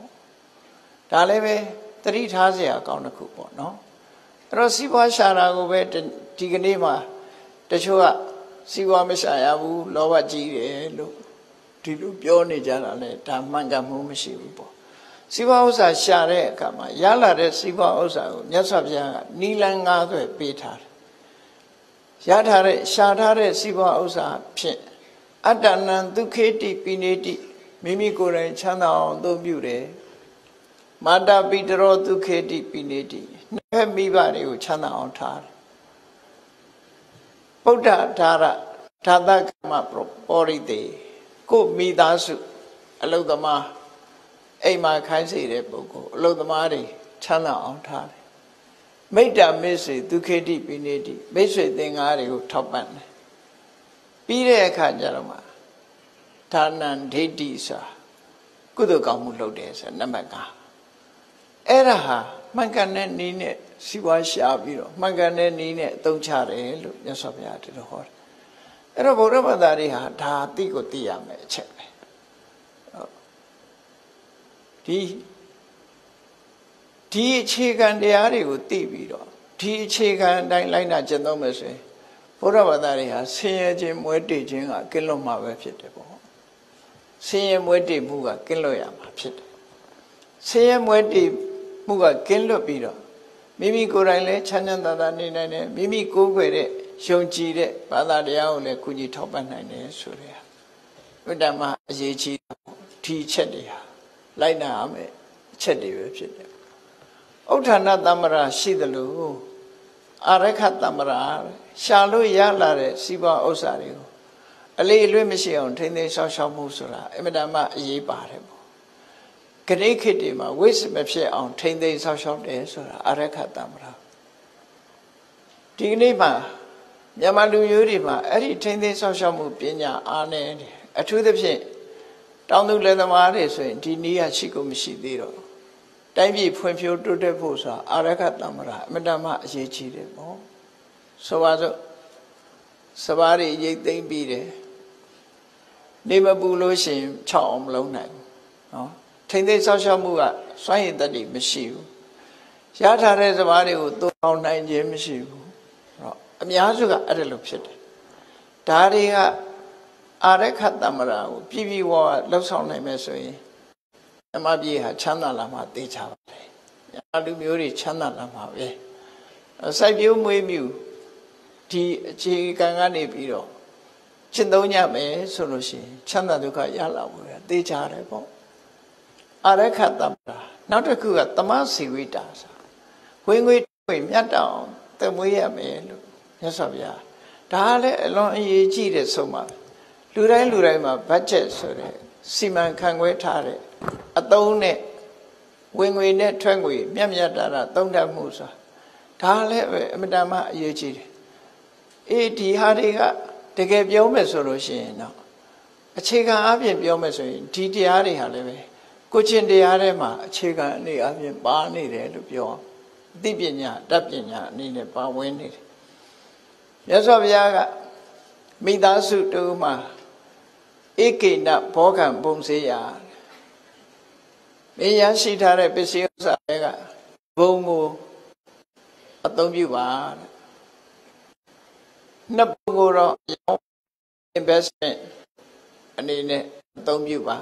Speaker 2: ဒါလည်းပဲတတိထားเสียအကောင်းတစ်ခုပေါ့နော်အဲ့တော့စီးပွားရှာတာကိုပဲဒီကနေ့မှာတချို့ကစီးပွားမရှာရဘူးလောဘကြီးတယ်လို့ဒီလိုပြောနေကြတာလေဒါမှန်ကန်မှုမရှိဘူးပေါ့စီးပွားဥစ္စာရှာတဲ့အခါမှာရလာတဲ့စီးပွားဥစ္စာကိုမြတ်စွာဘုရားကနီလန်ငါးသွဲ့ပေးထားတယ် ရထားတဲ့ရှာထားတဲ့စီးပွားဥစ္စာဖြင့်အတ္တနံဒုခေတိပိနေတိမိမိကိုယ်တိုင်ချမ်းသာအောင်သုံးပြုတယ်မာတာပိတရောဒုခေတိပိနေတိနှစ်ဖက်မိဘတွေကိုချမ်းသာအောင်ထားတယ်ဗုဒ္ဓဓာရဓာတကမပောရိတေကိုမိသားစုအလုသမားအိမ်မှာခိုင်းစေတဲ့ပုဂ္ဂိုလ်အလုသမားတွေချမ်းသာအောင်ထားတယ် မိတ္တမေစေဒုခေတိပိနေတိမိတ်ဆွေသင်္ကားတွေကိုထောက်ပံ့တယ်ပြီးတဲ့အခါကျတော့မှဒါနံဒိဋ္ဌိစာကုသိုလ်ကောင်းမှုလုပ်တယ်ဆိုနံပါတ်5အဲ့ဒါဟာမှန်ကန်တဲ့နည်းနဲ့စီဝါရှာပြီးတော့မှန်ကန်တဲ့နည်းနဲ့အသုံးချတယ်လို့မြတ်စွာဘုရားဒီလိုဟောတယ်အဲ့တော့ဗုဒ္ဓဘာသာတွေဟာဒါအသိကိုသိရမယ်အချက်ပဲဒီ ဒီအခြေခံတရားတွေကိုသိပြီးတော့ဒီအခြေခံအတိုင်းလိုက်နာကျင့်သုံးမယ်ဆိုရင်ဘုရားဘာသာတွေဟာဆင်းရဲခြင်းမွဲတေခြင်းကကင်းလွတ်မှာပဲဖြစ်တယ်ပေါ့ဆင်းရဲမွဲတေမှုကကင်းလွတ်ရမှာဖြစ်တယ်ဆင်းရဲမွဲတေမှုကကင်းလွတ်ပြီးတော့မိမိကိုယ်တိုင်လည်းချမ်းချမ်းသာသာနေနိုင်တယ်မိမိကိုယ်ွယ်တဲ့ယုံကြည်တဲ့ဘာသာတရားကိုလည်းကုညီထောက်ပံ့နိုင်တယ်ဆိုတဲ့ဝိတ္တမအရေးကြီးဒီချက်တွေဟာလိုက်နာရမယ်အချက်တွေပဲဖြစ်တယ် ဥဋ္ဌာဏတမ္မရာရှိသလိုအာရခတမ္မရာရှာလို့ရလာတဲ့စီးပွားဥစ္စာတွေကိုအလေးအလွတ်မရှိအောင်ထိမ့်သိမ်းရှောက်ရှောက်မှုဆိုတာအင်မတန်မှအရေးပါတယ်ပေါ့ဂရိခေတ်တွေမှာဝိစမဖြစ်အောင်ထိမ့်သိမ်းရှောက်ရှောက်တယ်ဆိုတာအာရခတမ္မရာဒီကနေ့မှာမြန်မာလူမျိုးတွေမှာအဲ့ဒီထိမ့်သိမ်းရှောက်ရှောက်မှုပညာအားနည်းတယ်အထူးသဖြင့်တောင်သူလယ်သမားတွေဆိုရင်ဒီနည်းကရှိကိုမရှိသေးတော့ တိုင်းပြည်ဖွံ့ဖြိုးတိုးတက်ဖို့ဆိုတာအာရခတမ္မရာအမတမအရေးကြီးတယ်ပေါ့ဆိုပါစို့စပါးတွေရိတ်သိမ့်ပြီးတယ်နေမပူလို့ရှိရင်6အောင်မလုံးနိုင်ဘူးနော်ထိမ့်သိမ့်ဆောက်ရှောက်မှုကစွန့်ရည်တတ်မရှိဘူးရထားတဲ့စပါးတွေကိုသုံးအောင်နိုင်ခြင်းမရှိဘူးတော့အများစုကအဲ့ဒါလိုဖြစ်တယ်ဒါတွေကအာရခတမရာကိုပြည်ပြည်ဝါလှုပ်ဆောင်နိုင်မယ်ဆိုရင်ဓ မ္မပြည်ဟာချမ်းသာလာမှသိချပါတယ်။လူမျိုးတွေချမ်းသာလာမှာပဲ။စိုက်ပျိုးမွေးမြူဒီအခြေခံကနေပြီးတော့ရှင်းသုံးညမယ်ဆိုလို့ရှိရင်ချမ်းသာဒုက္ခရလာဖို့သိချတယ်ပေါ့။အာရခတမရာနောက်တစ်ခုကတမစီဝိတာဆိုဝင်ငွေဝင်မြတ်တောင်သမွေးရမယ်လို့မြတ်စွာဘုရားဒါလည်းအလွန်အရေးကြီးတဲ့ဆုံးပါလူတိုင်းလူတိုင်းမှာဘတ်ဂျက်ဆိုတဲ့ စီမံခန့်ခွဲထားတဲ့အသုံးနဲ့ဝင်ငွေနဲ့ထွက်ငွေမြတ်မြတ်တာတာသုံးတတ်မှုဆိုဒါလည်းပဲအမတန်မှအရေးကြီးတယ်အေးဒီဟာတွေကတကယ်ပြောမယ်ဆိုလို့ရှိရင်တော့အခြေခံအပြင်ပြောမယ်ဆိုရင်ဒီတရားတွေဟာလည်းပဲကိုချင်းတရားထဲမှာအခြေခံအနေအပြင်ပါနေတယ်လို့ပြောအသိပညာတတ်ပညာအနေနဲ့ပါဝင်နေတယ်မြတ်စွာဘုရားကမိသားစုတူမှာ ဧကိဏဘောကံပုံစေးရမင်းရရှိထားတဲ့ပစ္စည်းဥစ္စာတွေကဘုံကိုအသုံးပြုပါတဲ့နှစ်ဘုံကိုတော့ investment အနေနဲ့အသုံးပြုပါ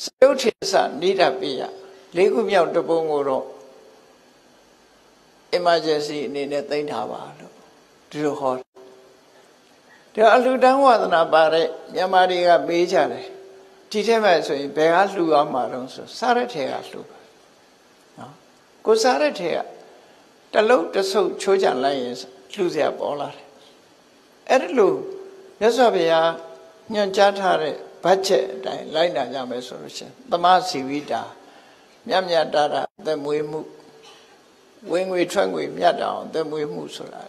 Speaker 2: စရုပ်ထေသနိဒပိယလေးခုမြောက်တပုံကိုတော့ emergency အနေနဲ့သိမ်းထားပါလို့ဒီလိုဟော ဒါအလှူဒန်းဝါသနာပါတဲ့မြန်မာတွေကပေးကြတယ်ဒီထက်မှဆိုရင်ဘယ်ကလှူရမှာတော့ဆိုစားတဲ့ထဲကလှူပါနော်ကိုစားတဲ့ထဲကတလုံးတဆုပ်ချိုးကြလိုက်ရင်လှူစရာပေါ်လာတယ်အဲ့ဒါလို့မြတ်စွာဘုရားညွှန်ကြားထားတဲ့ဘတ်ချက်အတိုင်းလိုက်နာကြမယ်ဆိုလို့ရှိရင်သမာစီဝိတာမြတ်မြတ်တာတာအသက်မွေးမှုဝင်ငွေထွက်ငွေမြတ်တာအောင်အသက်မွေးမှုဆိုတာ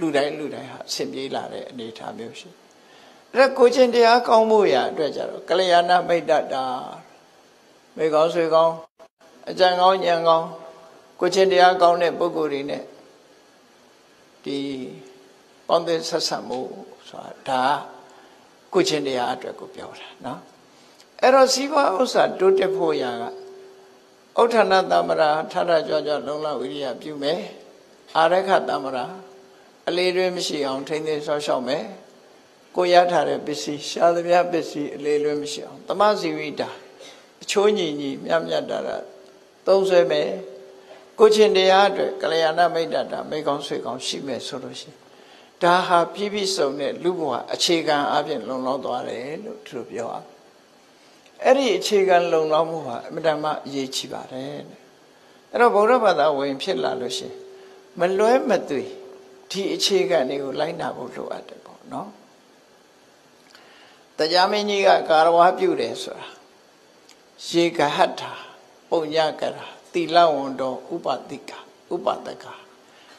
Speaker 2: လူတိုင်းလူတိုင်းဟာအဆင်ပြေလာတဲ့အနေအထားမျိုးရှိအဲ့ဒါကိုချင်းတရားကောင်းဖို့ရအတွက်ကြတော့ကလျာဏမိတ်တတာမိကောင်းဆွေကောင်းအကြံကောင်းဉာဏ်ကောင်းကိုချင်းတရားကောင်းတဲ့ပုဂ္ဂိုလ်တွေနဲ့ဒီပေါင်းသင်းဆက်ဆံမှုဆိုတာဒါကိုချင်းတရားအတွက်ကိုပြောတာနော်အဲ့တော့စီးပွားဥစ္စာတိုးတက်ဖို့ရာကဥဋ္ဌာဏတမရာထထကြွကြွလုံလဝိရိယပြုမယ်အာရခတမရာ အလေးတွေမရှိအောင်ထိမ့်သိမ်းဆောက်ရှောက်မယ်ကိုရထားတဲ့ပစ္စည်းရှားသမျှပစ္စည်းအလေးလွဲမရှိအောင်တမစီဝိတာအချိုးညီညီမြတ်မြတ်တာသုံးဆွဲမယ်ကိုချင်းတရားအတွက်ကလျာဏမိတ်တတာမိကောင်းဆွေကောင်းရှိမယ်ဆိုလို့ရှိရင်ဒါဟာပြည့်ပြည့်စုံတဲ့လူဘဝအခြေခံအပြင်လုံလောက်သွားတယ်လို့သူတို့ပြောအောင်အဲ့ဒီအခြေခံလုံလောက်မှုဟာအမြဲတမ်းအရေးကြီးပါတယ်အဲ့တော့ဗုဒ္ဓဘာသာဝင်ဖြစ်လာလို့ရှိရင်မလွဲမသွေ ဒီအခြေခံတွေကိုလိုက်နာဖို့လိုအပ်တယ်ပေါ့နော်တရားမင်းကြီးကကာရဝါပြုတယ်ဆိုတာရေကဟတ္ထာပုံညကရာတိလဝန္တောဥပတိကဥပဒက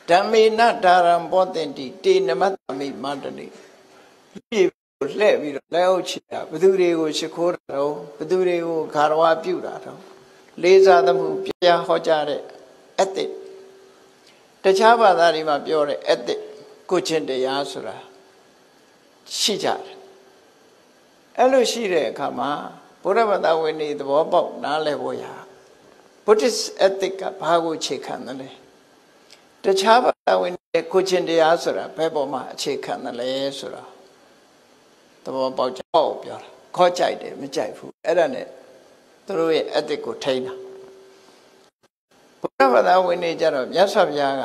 Speaker 2: ဓမ္မေနဒါရံဘောတင်တိတေနမတမိမန္တလိပြေကိုလှဲ့ပြီးတော့လက်အုပ်ချတာဘသူတွေကိုရှိခိုးတာတော့ဘသူတွေကိုခါရဝပြုတာတော့လေးစားသမှုပြဟောကြားတဲ့အ တ္တိတခြားဘာသာတွေမှာပြောတဲ့အတ္တိကိုချင်းတရားဆိုတာရှိကြတယ်အဲ့လိုရှိတဲ့အခါမှာဘုရားဘာသာဝင်တွေသဘောပေါက်နားလည်ဖို့ရ Buddhist ethic ကဘာကိုအခြေခံတယ်လဲတခြားဘာသာဝင်တွေကိုချင်းတရားဆိုတာဘယ်ပေါ်မှာအခြေခံတယ်လဲဆိုတာသဘောပေါက်ကြပေါ့ပြောတာခေါ်ကြိုက်တယ်မကြိုက်ဘူးအဲ့ဒါနဲ့သူတို့ရဲ့ ethic ကိုထိန်းတာ ဘုရားဘာသာဝင်တွေကြတော့မြတ်စွာဘုရားက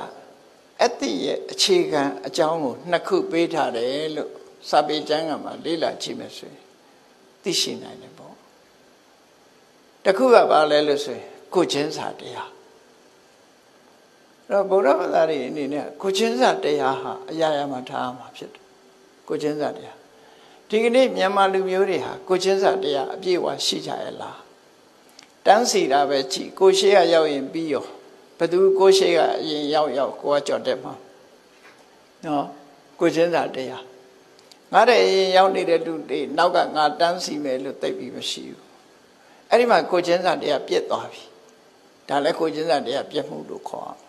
Speaker 2: အတ္တိရဲ့အခြေခံအကြောင်းကိုနှစ်ခုပေးထားတယ်လို့စာပေကျမ်းကမှာလေ့လာကြည့်မယ်ဆိုရင်သိရှိနိုင်တယ်ပေါ့တခုကဘာလဲလို့ဆိုရင်ကိုချင်းစာတရားတော့ဗုဒ္ဓဘာသာရဲ့အနေနဲ့ကိုချင်းစာတရားဟာအရာရာမှာထားမှာဖြစ်တယ်ကိုချင်းစာတရားဒီကနေ့မြန်မာလူမျိုးတွေဟာကိုချင်းစာတရားအပြည့်အဝရှိကြရဲ့လား တန်းစီတာပဲကြည်ကိုရှိရရောက်ရင်ပြီးရောဘသူကိုရှိကအရင်ရောက်ရောက်ကိုကကြော်တက်မှာနော်ကိုချင်းစာတရားငါတဲ့အရင်ရောက်နေတဲ့လူတွေနောက်ကငါတန်းစီမယ်လို့သိပြီးမရှိဘူးအဲ့ဒီမှာကိုချင်းစာတရားပြက်သွားပြီဒါလည်းကိုချင်းစာတရားပြက်မှုလို့ခေါ်အောင်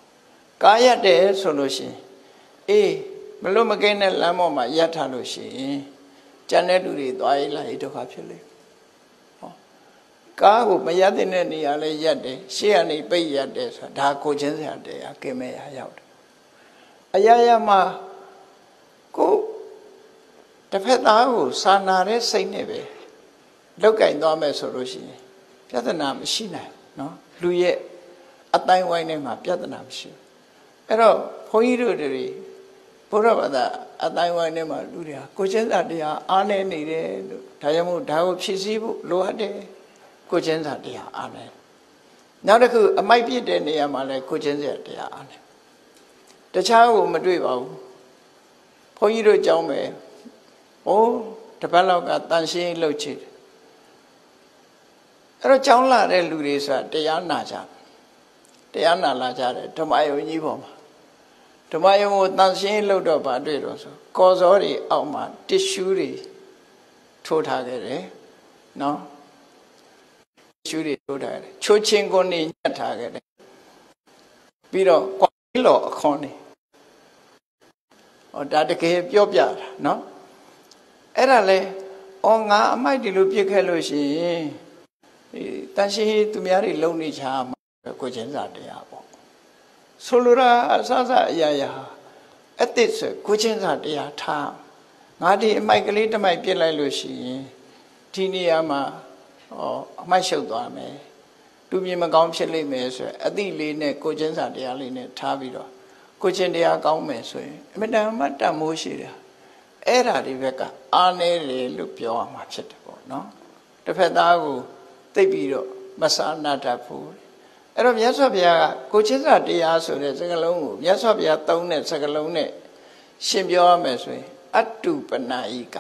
Speaker 2: ကာရက်တယ်ဆိုလို့ရှိရင်အေးမလို့မကင်းတဲ့လမ်းပေါ်မှာရပ်ထားလို့ရှိရင်ကျန်တဲ့လူတွေသွားရေးလာရေးဒုက္ခဖြစ်လိမ့်ဟော ကားကိုမရပ်တဲ့နေရာလဲရပ်တယ်ရှေ့ကနေပိတ်ရပ်တယ်ဆိုတာဒါကိုချင်းစရာတရားကင်မဲ့ရရောက်တယ်အရာရာမှာကိုတစ်ဖက်သားကိုစာနာတဲ့စိတ်နဲ့ပဲလောက်ကင်သွားမယ်ဆိုလို့ရှိရင်ပြဿနာမရှိနိုင်နော်လူရဲ့အတိုင်းဝိုင်းထဲမှာပြဿနာမရှိဘူးအဲ့တော့ဘုန်းကြီးတို့တွေဘုရားဘာသာအတိုင်းဝိုင်းထဲမှာလူတွေဟာကိုချင်းစာတရားအားနေနေတယ်လို့ဒါကြောင့်မို့ဒါကိုဖြည့်ဆည်းဖို့လိုအပ်တယ် ကိုချင်းစာတရားအားနေနောက်တစ်ခုအမိုက်ပြစ်တဲ့နေရာမှာလည်းကိုချင်းစာတရားအားနေတခြားကိုမတွေ့ပါဘူးဘုန်းကြီးတို့ကြောင်းမယ်ဟိုတပတ်လောက်ကတန်ရှင်းလှုပ်ချစ်တယ်အဲ့တော့ကြောင်းလာတဲ့လူတွေဆိုတာတရားနာကြတရားနာလာကြတယ်ဓမ္မယုံကြီးပေါ်မှာဓမ္မယုံကိုတန်ရှင်းလို့တော့ဗာတွေ့တော့ဆိုကော်စောတွေအောက်မှာတစ်ရှူးတွေထိုးထားခဲ့တယ်နော်တစ် ရှူးတွေထိုးထားတယ်ချိုးချင်းကုန်နေညက်ထားခဲ့တယ်ပြီးတော့ကွာလော်အခွန်နေဟောဒါတကယ်ပြောပြတာနော်အဲ့ဒါလဲအော်ငါအမိုက်ဒီလိုပြစ်ခဲ့လို့ရှိရင်ဒီတန်ရှင်းသူများတွေလုံနေချာမှာကိုချင်းစာတရားပေါ့ဆိုလိုတာအစစအရာရာအတိတ်ဆိုကိုချင်းစာတရားထားငါဒီအမိုက်ကလေးတစ်မိုက်ပြစ်လိုက်လို့ရှိရင်ဒီနေရာမှာ ဟောအမိုက်ရှုပ်သွားမယ်လူမြင်မကောင်းဖြစ်လိမ့်မယ်ဆိုအတိလေးနဲ့ကိုချင်းစာတရားလေးနဲ့ထားပြီးတော့ကိုချင်းတရားကောင်းမယ်ဆိုရင်အမြဲတမ်းမှတတ်မိုးရှိတယ်အဲ့ဓာဒီဘက်ကအာနေတယ်လို့ပြောရမှာဖြစ်တယ်ပေါ့နော်တစ်ဖက်သားကိုသိပြီးတော့မဆာနာတတ်ဘူးအဲ့တော့မြတ်စွာဘုရားကကိုချင်းစာတရားဆိုတဲ့စကားလုံးကိုမြတ်စွာဘုရားသုံးတဲ့စကားလုံးနဲ့ရှင်းပြောရမယ်ဆိုရင်အတုပနာယိက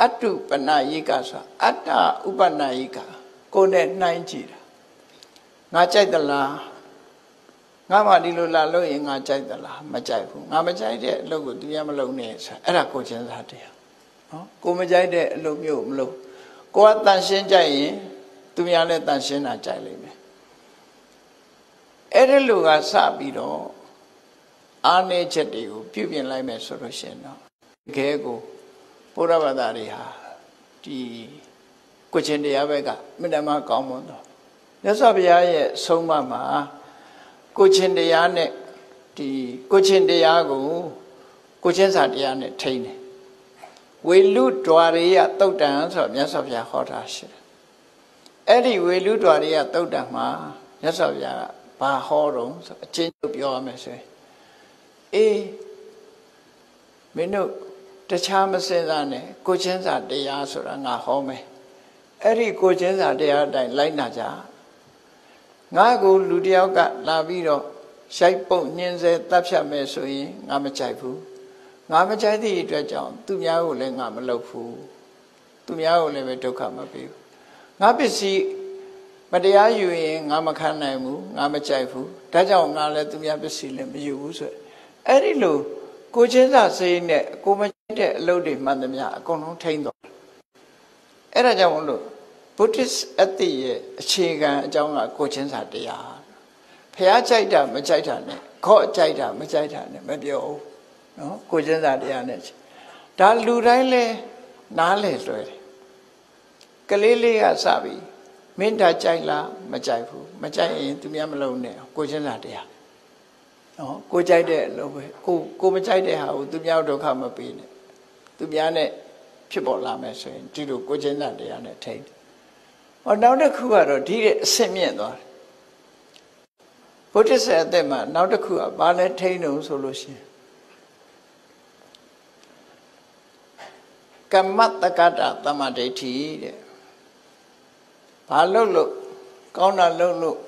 Speaker 2: အတုပနာယိကဆိုတာအတ္တဥပနာယိကကိုယ်နဲ့နှိုင်းကြည့်တာငါကြိုက်သလားငါမှဒီလိုလာလို့ရင်ငါကြိုက်သလားမကြိုက်ဘူးငါမကြိုက်တဲ့အလုပ်ကိုသူများမလုပ်နဲ့ဆိုအဲ့ဒါကိုချင်းစာတရားနော်ကိုမကြိုက်တဲ့အလုပ်မျိုးမလုပ်ကိုကတန်ရှင်းကြိုက်ရင်သူများလည်းတန်ရှင်းတာကြိုက်လိမ့်မယ်အဲ့ဒီလိုကစပြီးတော့အားနေချက်တွေကိုပြုပြင်လိုက်မယ်ဆိုလို့ရှိရင်တော့တကယ်ကို ဘုရားဘာသာတွေဟာဒီကိုချင်းတရားဘက်ကမြတ်မကောင်းမွန်တော့မြတ်စွာဘုရားရဲ့ဆုံးမမှာကိုချင်းတရားနဲ့ဒီကိုချင်းတရားကိုကိုချင်းစာတရားနဲ့ထိန်းတယ်ဝေလူဒွာရိယတုတ်တံဆိုမြတ်စွာဘုရားဟောတာရှိတယ်အဲ့ဒီဝေလူဒွာရိယတုတ်တံမှာမြတ်စွာဘုရားကဘာဟောတော့ဆိုအချင်းချုပ်ပြောရမယ်ဆိုရင်အေးမင်းတို့ တခြားမစင်စားနဲ့ကိုချင်းစာတရားဆိုတာငါဟောမယ်အဲ့ဒီကိုချင်းစာတရားအတိုင်းလိုက်နာကြငါကိုလူတယောက်ကလာပြီးတော့ရှိုက်ပုတ်ညင်းစေတပ်ဖြတ်မယ်ဆိုရင်ငါမကြိုက်ဘူးငါမကြိုက်သည့်အတွက်ကြောင့်သူများကိုလည်းငါမလုပ်ဘူးသူများကိုလည်းပဲဒုက္ခမပေးဘူးငါပစ္စည်းမတရားယူရင်ငါမခံနိုင်ဘူးငါမကြိုက်ဘူးဒါကြောင့်ငါလည်းသူများပစ္စည်းလည်းမယူဘူးဆိုအဲ့ဒီလို ကိုချင်းစာစိတ်နဲ့ကိုမကြိုက်တဲ့အလုပ်တွေမှန်သမျှအကုန်လုံးထိန်းသွားအဲ့ဒါကြောင့်မလို့ Buddhist ethic ရဲ့အခြေခံအကြောင်းကကိုချင်းစာတရားဖះကြိုက်တာမကြိုက်တာနဲ့ခော့ကြိုက်တာမကြိုက်တာနဲ့မပြောဘူးနော်ကိုချင်းစာတရားနဲ့ဒါလူတိုင်းလဲနားလဲလွယ်တယ်ကလေးလေးကစပြီမင်းဒါကြိုက်လားမကြိုက်ဘူးမကြိုက်ရင်သူများမလုံးနဲ့ကိုချင်းစာတရား နော်ကိုကြိုက်တဲ့အလုပ်ပဲကိုကိုမကြိုက်တဲ့ဟာကိုသူများဒုက္ခမပေးနဲ့သူများနဲ့ဖြစ်ပေါ်လာမယ်ဆိုရင်ဒီလိုကိုချင်းစာတရားနဲ့ထိတ်ဟောနောက်တစ်ခုကတော့ဒီတဲ့အဆင့်မြင့်သွားတယ်ဘုဒ္ဓဆရာအသက်မှာနောက်တစ်ခုကဘာလဲထိန်းလို့ဆိုလို့ရှိရင်ကမ္မတက္ကတာတမ္မဒိဋ္ဌိတဲ့ဘာလို့လို့ကောင်းတာလို့လို့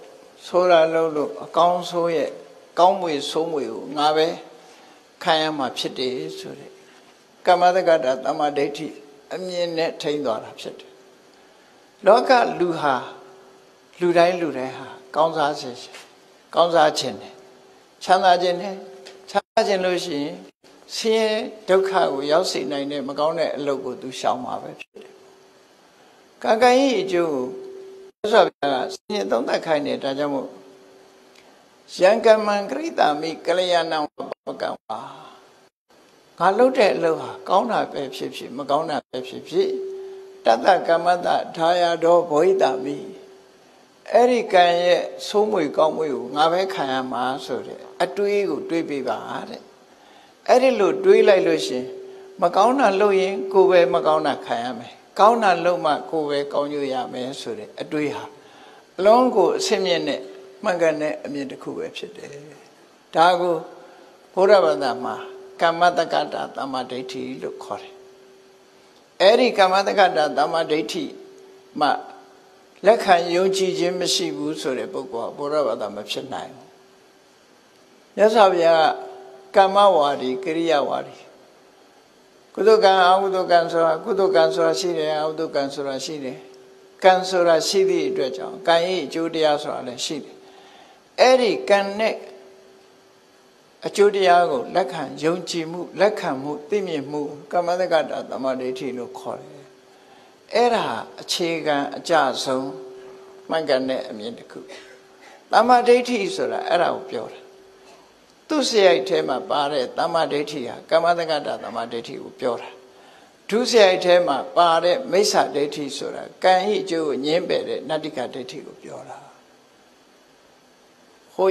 Speaker 2: ဆိုးတာလို့လို့အကောင်းဆိုးရဲ့ ကောင်းမွေဆိုးမွေကိုငါပဲခံရမှာဖြစ်တယ်ဆိုတဲ့ကမ္မတက္ကတာတမ္မဒိဋ္ဌိအမြင်နဲ့ထိန်းသွားတာဖြစ်တယ်လောကလူဟာလူတိုင်းလူတိုင်းဟာကောင်းစားခြင်းကောင်းစားခြင်းတယ်ချမ်းသာခြင်းတယ်ချမ်းသာခြင်းလို့ရှိရင်ဆင်းရဲဒုက္ခကိုရောက်စေနိုင်တဲ့မကောင်းတဲ့အလုပ်ကိုသူရှောင်မှာပဲဖြစ်တယ်။ကံကံဤအကျိုးကိုဆိုပါကဆင်းရဲသုံးသပ်ခိုင်းတယ်ဒါကြောင့်မို့ ယံကမံကရိတာမိကလျာဏံပကံပါငါလုပ်တဲ့အလုပ်ဟာကောင်းတာပဲဖြစ်ဖြစ်မကောင်းတာပဲဖြစ်ဖြစ်တတ္တကမ္မတထာယတော်ဘောဟိတမိအဲ့ဒီကံရဲ့ဆိုးမွေကောင်းမွေကိုငါပဲခံရမှာဆိုတဲ့အတွေးကိုတွေးပြပါတဲ့အဲ့ဒီလိုတွေးလိုက်လို့ရှင်မကောင်းတာလုပ်ရင်ကိုယ်ပဲမကောင်းတာခံရမယ်ကောင်းတာလုပ်မှကိုယ်ပဲကောင်းကျိုးရမယ်ဆိုတဲ့အတွေးဟာအလုံးကိုအစင်းမြင့်နဲ့ မှန်ကန်တဲ့အမြင်တစ်ခုပဲဖြစ်တယ်ဒါကိုဘုရားဘာသာမှာကမ္မတက္ကတာတမ္မာဒိဋ္ဌိလို့ခေါ်တယ်အဲ့ဒီကမ္မတက္ကတာတမ္မာဒိဋ္ဌိမှလက်ခံယုံကြည်ခြင်းမရှိဘူးဆိုတဲ့ပုဂ္ဂိုလ်ကဘုရားဘာသာမဖြစ်နိုင်ဘူးမြတ်စွာဘုရားကမ္မဝါဒီကရိယာဝါဒီကုသကံအကုသကံဆိုတာကုသကံဆိုတာရှိတယ်အကုသကံဆိုတာရှိတယ်ကံဆိုတာရှိသည့်အတွက်ကြောင့်ကံရဲ့အကျိုးတရားဆိုတာလည်းရှိတယ် အဲ့ဒီကံနဲ့အကျိုးတရားကိုလက်ခံယုံကြည်မှုလက်ခံမှုသိမြင်မှုကမ္မတက္ကတာသမာဓိဋ္ဌိလို့ခေါ်တယ်အဲ့ဒါအခြေခံအကြဆုံးမှန်ကန်တဲ့အမြင်တစ်ခုသမာဓိဋ္ဌိဆိုတာအဲ့ဒါကိုပြောတာသူစရိုက်ထဲမှာပါတဲ့သမာဓိဋ္ဌိဟာကမ္မတက္ကတာသမာဓိဋ္ဌိကိုပြောတာဒုစရိုက်ထဲမှာပါတဲ့မိစ္ဆာဒိဋ္ဌိဆိုတာကံဤအကျိုးကိုညင်းပယ်တဲ့နတ္တိကဒိဋ္ဌိကိုပြောတာ ဟို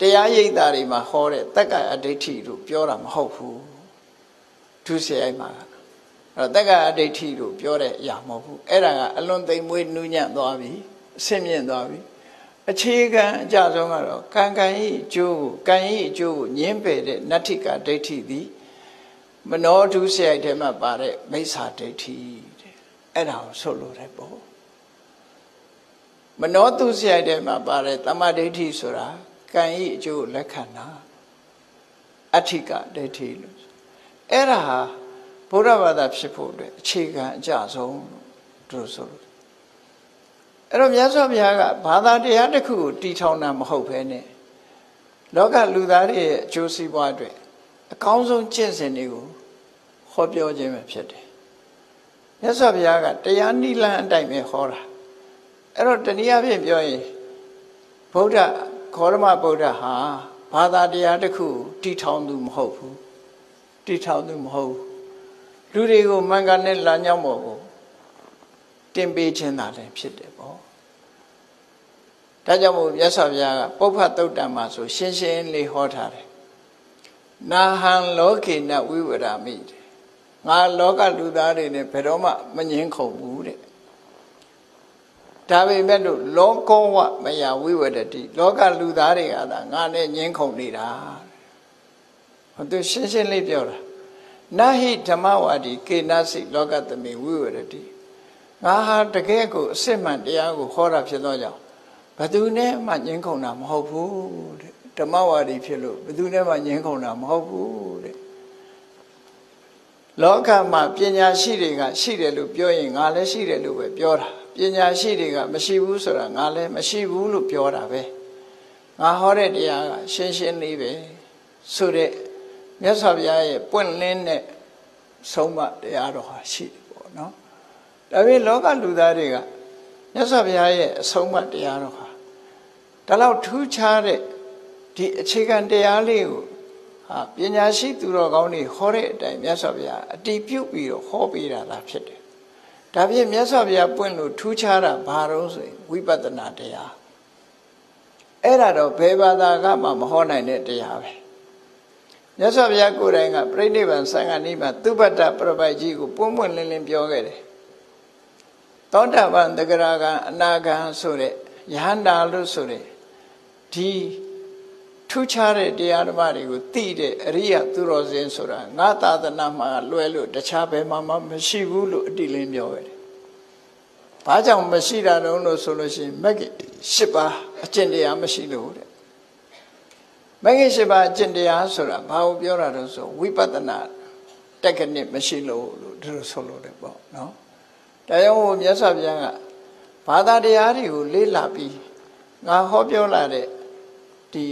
Speaker 2: တရားရိပ်တာတွေမှာဟောတဲ့တက္ကအဒိဋ္ဌိလို့ပြောတာမဟုတ်ဘူးဒုစရိုက်မှာအဲ့တော့တက္ကအဒိဋ္ဌိလို့ပြောတဲ့အရာမဟုတ်ဘူးအဲ့ဒါကအလွန်သိမ်မွေးနူးညံ့သွားပြီအဆင့်မြင့်သွားပြီအခြေခံအကြဆုံးကတော့ကံကံဤအကျိုးကိုကံဤအကျိုးကိုညင်းပယ်တဲ့နတ္ထိကဒိဋ္ဌိသည်မနောဒုစရိုက်ထဲမှာပါတဲ့မိစ္ဆာဒိဋ္ဌိတဲ့အဲ့ဒါကိုဆိုလိုတယ်ပေါ့ မနောဒုစရိုက်ထဲမှာပါတဲ့တမ္မာဒိဋ္ဌိဆိုတာကံဤအကျိုးလက်ခံတာအဋ္ဌိကဒိဋ္ဌိလို့အဲ့ဒါဟာဘုရားဘာသာဖြစ်ဖို့အတွက်အခြေခံအကြဆုံးတို့ဆိုလို့အဲ့တော့မြတ်စွာဘုရားကဘာသာတရားတစ်ခုကိုတီထောင်တာမဟုတ်ဘဲနဲ့လောကလူသားတွေရဲ့အကျိုးစီးပွားအတွက်အကောင်းဆုံးကျင့်စဉ်တွေကိုဟောပြောခြင်းပဲဖြစ်တယ်မြတ်စွာဘုရားကတရားနိလန်းအတိုင်းပဲဟောတာ အဲ့တော့တနည်းအားဖြင့်ပြောရင်ဗုဒ္ဓခောရမဗုဒ္ဓဟာဘာသာတရားတစ်ခုတီထောင်သူမဟုတ်ဘူးတီထောင်သူမဟုတ်ဘူးလူတွေကိုမင်္ဂနဲ့လမ်းကြောင်းပေါ်ကိုတင်ပေးခြင်းသာလည်းဖြစ်တယ်ပေါ့ဒါကြောင့်မို့မြတ်စွာဘုရားကပုပ္ဖတုတ်တံမှာဆို ရှင်းရှင်းလေးဟောထားတယ်နာဟံလောကေနဝိဝရမိတဲ့ငါလောကလူသားတွေနဲ့ဘယ်တော့မှမငင်းခုန်ဘူးတဲ့ ဒါပေမဲ့လို့လောကောဝမယဝိဝရတိလောကလူသားတွေကသာငါနဲ့ငင်းခုန်နေတာဟိုသူရှင်းရှင်းလေးပြောတာနဟိဓမ္မဝါဒီကေနစိလောကသမိဝိဝရတိငါဟာတကယ်ကိုအစစ်မှန်တရားကိုဟောတာဖြစ်သောကြောင့်ဘသူနဲ့မှငင်းခုန်တာမဟုတ်ဘူးတဲ့ဓမ္မဝါဒီဖြစ်လို့ဘသူနဲ့မှငင်းခုန်တာမဟုတ်ဘူးတဲ့လောကမှာပညာရှိတွေကရှိတယ်လို့ပြောရင်ငါလည်းရှိတယ်လို့ပဲပြောတာ ပညာရှိတွေကမရှိဘူးဆိုတာငါလည်းမရှိဘူးလို့ပြောတာပဲငါဟောတဲ့တရားကရှင်းရှင်းလေးပဲဆိုတဲ့မြတ်စွာဘုရားရဲ့ပွင့်လင်းတဲ့ဆုံးမတရားတော်ဟာရှိတယ်ပေါ့နော်ဒါပေမဲ့လောကလူသားတွေကမြတ်စွာဘုရားရဲ့အဆုံးအမတရားတော်ဟာဒါလောက်ထူးခြားတဲ့ဒီအခြေခံတရားလေးကိုဟာပညာရှိသူတော်ကောင်းတွေဟောတဲ့အတိုင်းမြတ်စွာဘုရားအတီးပြုတ်ပြီးတော့ဟောပေးတာလားဖြစ်တယ်။ ဒါဖြင့်မြတ်စွာဘုရားပွင့်လို့ထူးခြားတာဘာလို့ဆိုရင်ဝိပဿနာတရားအဲ့ဒါတော့ဘယ်ဘာသာကမှမဟောနိုင်တဲ့တရားပဲ။မြတ်စွာဘုရားကိုယ်တိုင်ကပြိဋိဘံသံဃာနိမှာသုဘတ္တပရပိုက်ကြီးကိုပွင့်ပွင့်လင်းလင်းပြောခဲ့တယ်။သောတာပန်တဂရကအနာဂံဆိုတဲ့ယဟန္တာလို့ဆိုတဲ့ဒီ ထူးခြားတဲ့တရားဓမ္မတွေကိုသိတဲ့အရိယသူတော်စင်ဆိုတာငါသာသနာမှာလွဲလို့တခြားဘယ်မှာမှမရှိဘူးလို့အတိလင်းပြောရတယ်။ဘာကြောင့်မရှိတာတုံးလို့ဆိုလို့ရှိရင်မဂ္ဂင်၈ပါးအကျင့်တရားမရှိလို့တဲ့။မဂ္ဂင်၈ပါးအကျင့်တရားဆိုတာဘာကိုပြောတာတုံးဆိုဝိပဿနာတက္ကနစ်မရှိလို့လို့ဒီလိုဆိုလို့တယ်ပေါ့နော်။ဒါကြောင့်မြတ်စွာဘုရားကဘာသာတရားတွေကိုလေ့လာပြီးငါဟောပြောလာတဲ့ဒီ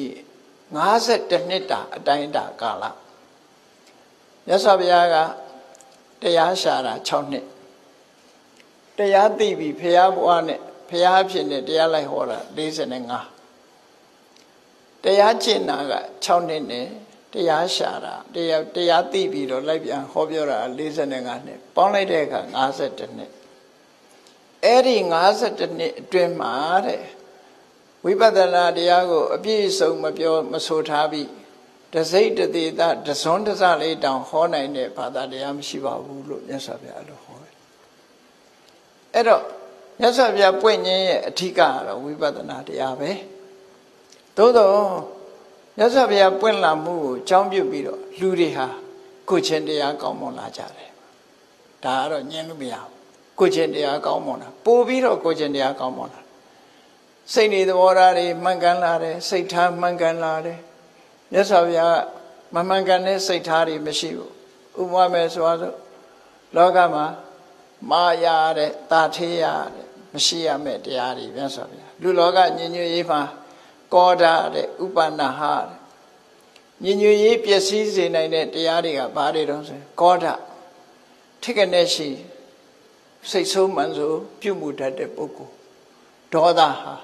Speaker 2: 52နှစ်တာအတိုင်းတာကာလမြတ်စွာဘုရားကတရားရှာတာ6နှစ်တရားသိပြီဖရာဘွားနဲ့ဖရာအဖြစ်နဲ့တရားလိုက်ဟောတာ45တရားကျင့်တာက6နှစ်နဲ့တရားရှာတာတရားတရားသိပြီးတော့လိုက်ပြန်ဟောပြောတာ45နှစ်ပေါင်းလိုက်တဲ့အခါ52နှစ်အဲ့ဒီ52နှစ်အတွင်းမှာတဲ့ ဝိပဿနာတရားကိုအပြည့်အစုံမပြောမဆိုထားပြီးတစိတ်တသေးတာတစွန်းတစလေးတောင်ဟောနိုင်တဲ့ဘာသာတရားမရှိပါဘူးလို့မြတ်စွာဘုရားလို့ဟောတယ်။အဲ့တော့မြတ်စွာဘုရားပွင့်ခြင်းရဲ့အထီးကတော့ဝိပဿနာတရားပဲ။သို့တော့မြတ်စွာဘုရားပွင့်လာမှုကိုအကြောင်းပြုပြီးတော့လူတွေဟာကိုချင်းတရားကောင်းမွန်လာကြတယ်။ဒါကတော့ညင်လို့မရဘူး။ကိုချင်းတရားကောင်းမွန်တာပို့ပြီးတော့ကိုချင်းတရားကောင်းမွန်တာ စိတ်နေသဘောထားတွေမှန်ကန်လာတယ်စိတ်ထားမှန်ကန်လာတယ်မြတ်စွာဘုရားမမှန်ကန်တဲ့စိတ်ထားတွေမရှိဘူးဥပမာမယ်ဆိုတော့လောကမှာမာယာတဲ့တာထေးရတဲ့မရှိရမယ့်တရားတွေမြတ်စွာဘုရားလူလောကညဉ့်ညွတ်ရေးမှာကောဓာတဲ့ဥပနာဟတဲ့ညဉ့်ညွတ်ရေးပျက်စီးစေနိုင်တဲ့တရားတွေကဘာတွေတုံးဆိုကောဓာထိကနေရှိစိတ်ဆိုးမှန်ဆိုပြုမှုတတ်တဲ့ပုဂ္ဂိုလ်ဒေါသဟာ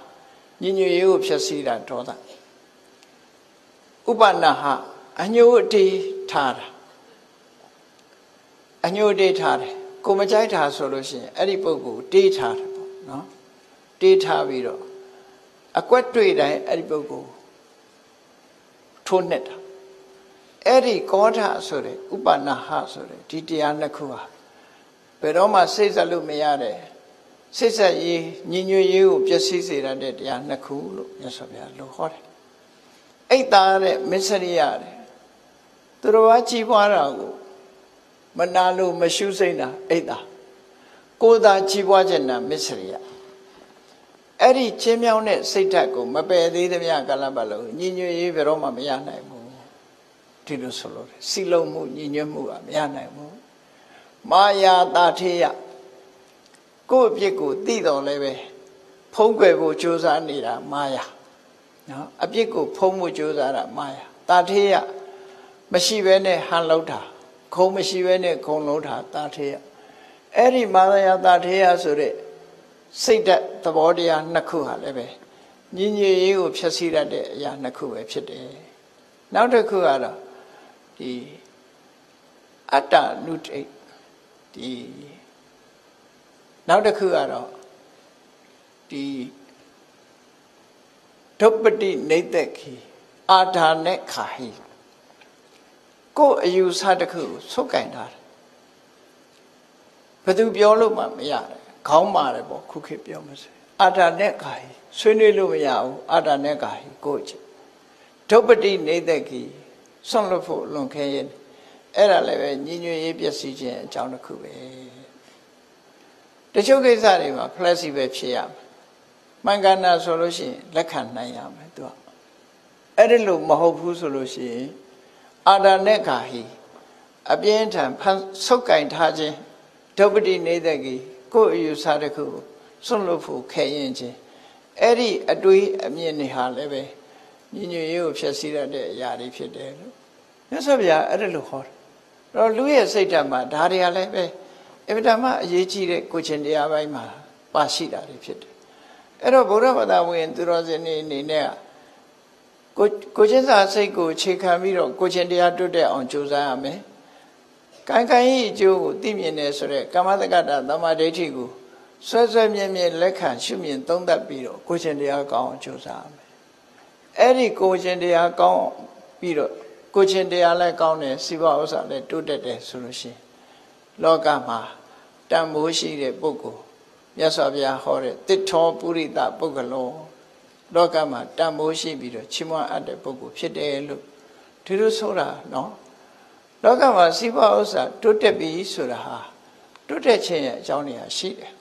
Speaker 2: ညညရေးကိုဖြစ်စီတာဒေါသဥပနာဟအညိုအတေးထားတာအညိုတေးထားတယ်ကိုမကြိုက်တာဆိုလို့ရှိရင်အဲ့ဒီပုဂ္ဂိုလ်တေးထားတယ်ပေါ့နော်တေးထားပြီးတော့အကွက်တွေ့တိုင်းအဲ့ဒီပုဂ္ဂိုလ်ထိုးနှစ်တာအဲ့ဒီကောဓဆိုတဲ့ဥပနာဟဆိုတဲ့ဒီတရားနှစ်ခုဟာဘယ်တော့မှစိတ်ဆက်လို့မရတဲ့ စိတ်ဆက်ရေးညီညွတ်ရေးကိုပျက်စီးစေတတ်တဲ့တရားနှစ်ခုလို့မြတ်စွာဘုရားလိုဟောတယ်။အိတ်သားတဲ့မစ္စရိယတဲ့သူတော်ဘာကြီးပွားတာကိုမနာလို့မရှုစိမ့်တာအိတ်သားကိုယ်သာကြီးပွားခြင်းနာမစ္စရိယအဲ့ဒီချင်းမြောင်းတဲ့စိတ်ဓာတ်ကိုမပယ်သေးသမျှကလပ်ပါလို့ညီညွတ်ရေးဘယ်တော့မှမရနိုင်ဘူးဒီလိုဆိုလို့စီလုံးမှုညီညွတ်မှုကမရနိုင်ဘူးမာယာတာထေယ ကိုယ့်အပြစ်ကိုသိတော်လဲပဲဖုံးကွယ်ဖို့ကြိုးစားနေတာမာယာနော်အပြစ်ကိုဖုံးဖို့ကြိုးစားတာမာယာတာထေယမရှိဘဲနဲ့ဟန်လောက်တာခုံမရှိဘဲနဲ့ခုံလုံးတာတာထေယအဲ့ဒီမာယာတာထေယဆိုတဲ့စိတ်ဓာတ်သဘောတရားနှစ်ခုဟာလည်းပဲညီညွတ်ရေးကိုဖျက်ဆီးတတ်တဲ့အရာနှစ်ခုပဲဖြစ်တယ်နောက်တစ်ခုကတော့ဒီအတ္တနုတိဒီ နောက်တစ်ခုကတော့ဒီဒုပတိနေသက်ခီအာဓာနဲ့ခါဟိကိုယ်အယူဆတစ်ခုဆုတ်ကင်ထားတယ်ဘယ်သူပြောလို့မှမရတယ်ခေါင်းမာတယ်ပေါ့ခုခေတ်ပြောမစဲအာဓာနဲ့ခါဟိဆွေးနွေးလို့မရဘူးအာဓာနဲ့ခါဟိကိုယ်ချစ်ဒုပတိနေသက်ခီဆွန့်လွတ်ဖို့လွန်ခဲရင်အဲ့ဒါလည်းပဲညီညွတ်ရေးပျက်စီးခြင်းအကြောင်းတစ်ခုပဲ တချို့ကိစ္စတွေမှာ flexible ဖြစ်ရမယ်မှန်ကန်တာဆိုလို့ရှိရင်လက်ခံနိုင်ရမယ်သူကအဲ့ဒီလိုမဟုတ်ဘူးဆိုလို့ရှိရင်အာဒာနဲ့ခါဟိအပြင်းထန်ဖန်ဆုတ်ကင်ထားခြင်းဒုပတိနေတဲ့ကြီးကိုယ်အယူဆတစ်ခုစွန့်လွတ်ဖို့ခဲရင်ချင်းအဲ့ဒီအတွေးအမြင်တွေဟာလည်းပဲညီညွတ်ရေးကိုဖျက်ဆီးရတဲ့အရာတွေဖြစ်တယ်လို့မြတ်စွာဘုရားအဲ့ဒါလို့ဟောတယ်အဲ့တော့လူရဲ့စိတ်ဓာတ်မှာဒါတွေကလည်းပဲ အင်မတန်မှအရေးကြီးတဲ့ကိုချင်းတရားပိုင်းမှာပါရှိတာတွေဖြစ်တယ်အဲ့တော့ဗုဒ္ဓဘာသာဝင်သူတော်စင်တွေအနေနဲ့ကိုကိုချင်းစာစိတ်ကိုအခြေခံပြီးတော့ကိုချင်းတရားတွတ်တဲ့အောင်ကြိုးစားရမယ်။ကံကံဤအကျိုးကိုသိမြင်တယ်ဆိုတဲ့ကမ္မတက္ကတာသမာဓိဋ္ဌိကိုဆွဲဆွဲမြဲမြဲလက်ခံရှုမြင်သုံးသပ်ပြီးတော့ကိုချင်းတရားကောင်းအောင်ကြိုးစားရမယ်။အဲ့ဒီကိုချင်းတရားကောင်းပြီးတော့ကိုချင်းတရားလည်းကောင်းတယ်စီးပွားဥစ္စာလည်းတိုးတက်တယ်ဆိုလို့ရှိရင် လောကမှာတန်ဖိုးရှိတဲ့ပုဂ္ဂိုလ်မြတ်စွာဘုရားဟောတဲ့တစ်ထောပုရိသပုဂ္ဂလောလောကမှာတန်ဖိုးရှိပြီးတော့ချီးမွမ်းအပ်တဲ့ပုဂ္ဂိုလ်ဖြစ်တယ်လို့ဒီလိုဆိုတာနော်လောကမှာစီးပွားဥစ္စာတိုးတက်ပြီဆိုတာဟာတိုးတက်ခြင်းရဲ့အကြောင်းတွေဟာရှိတယ်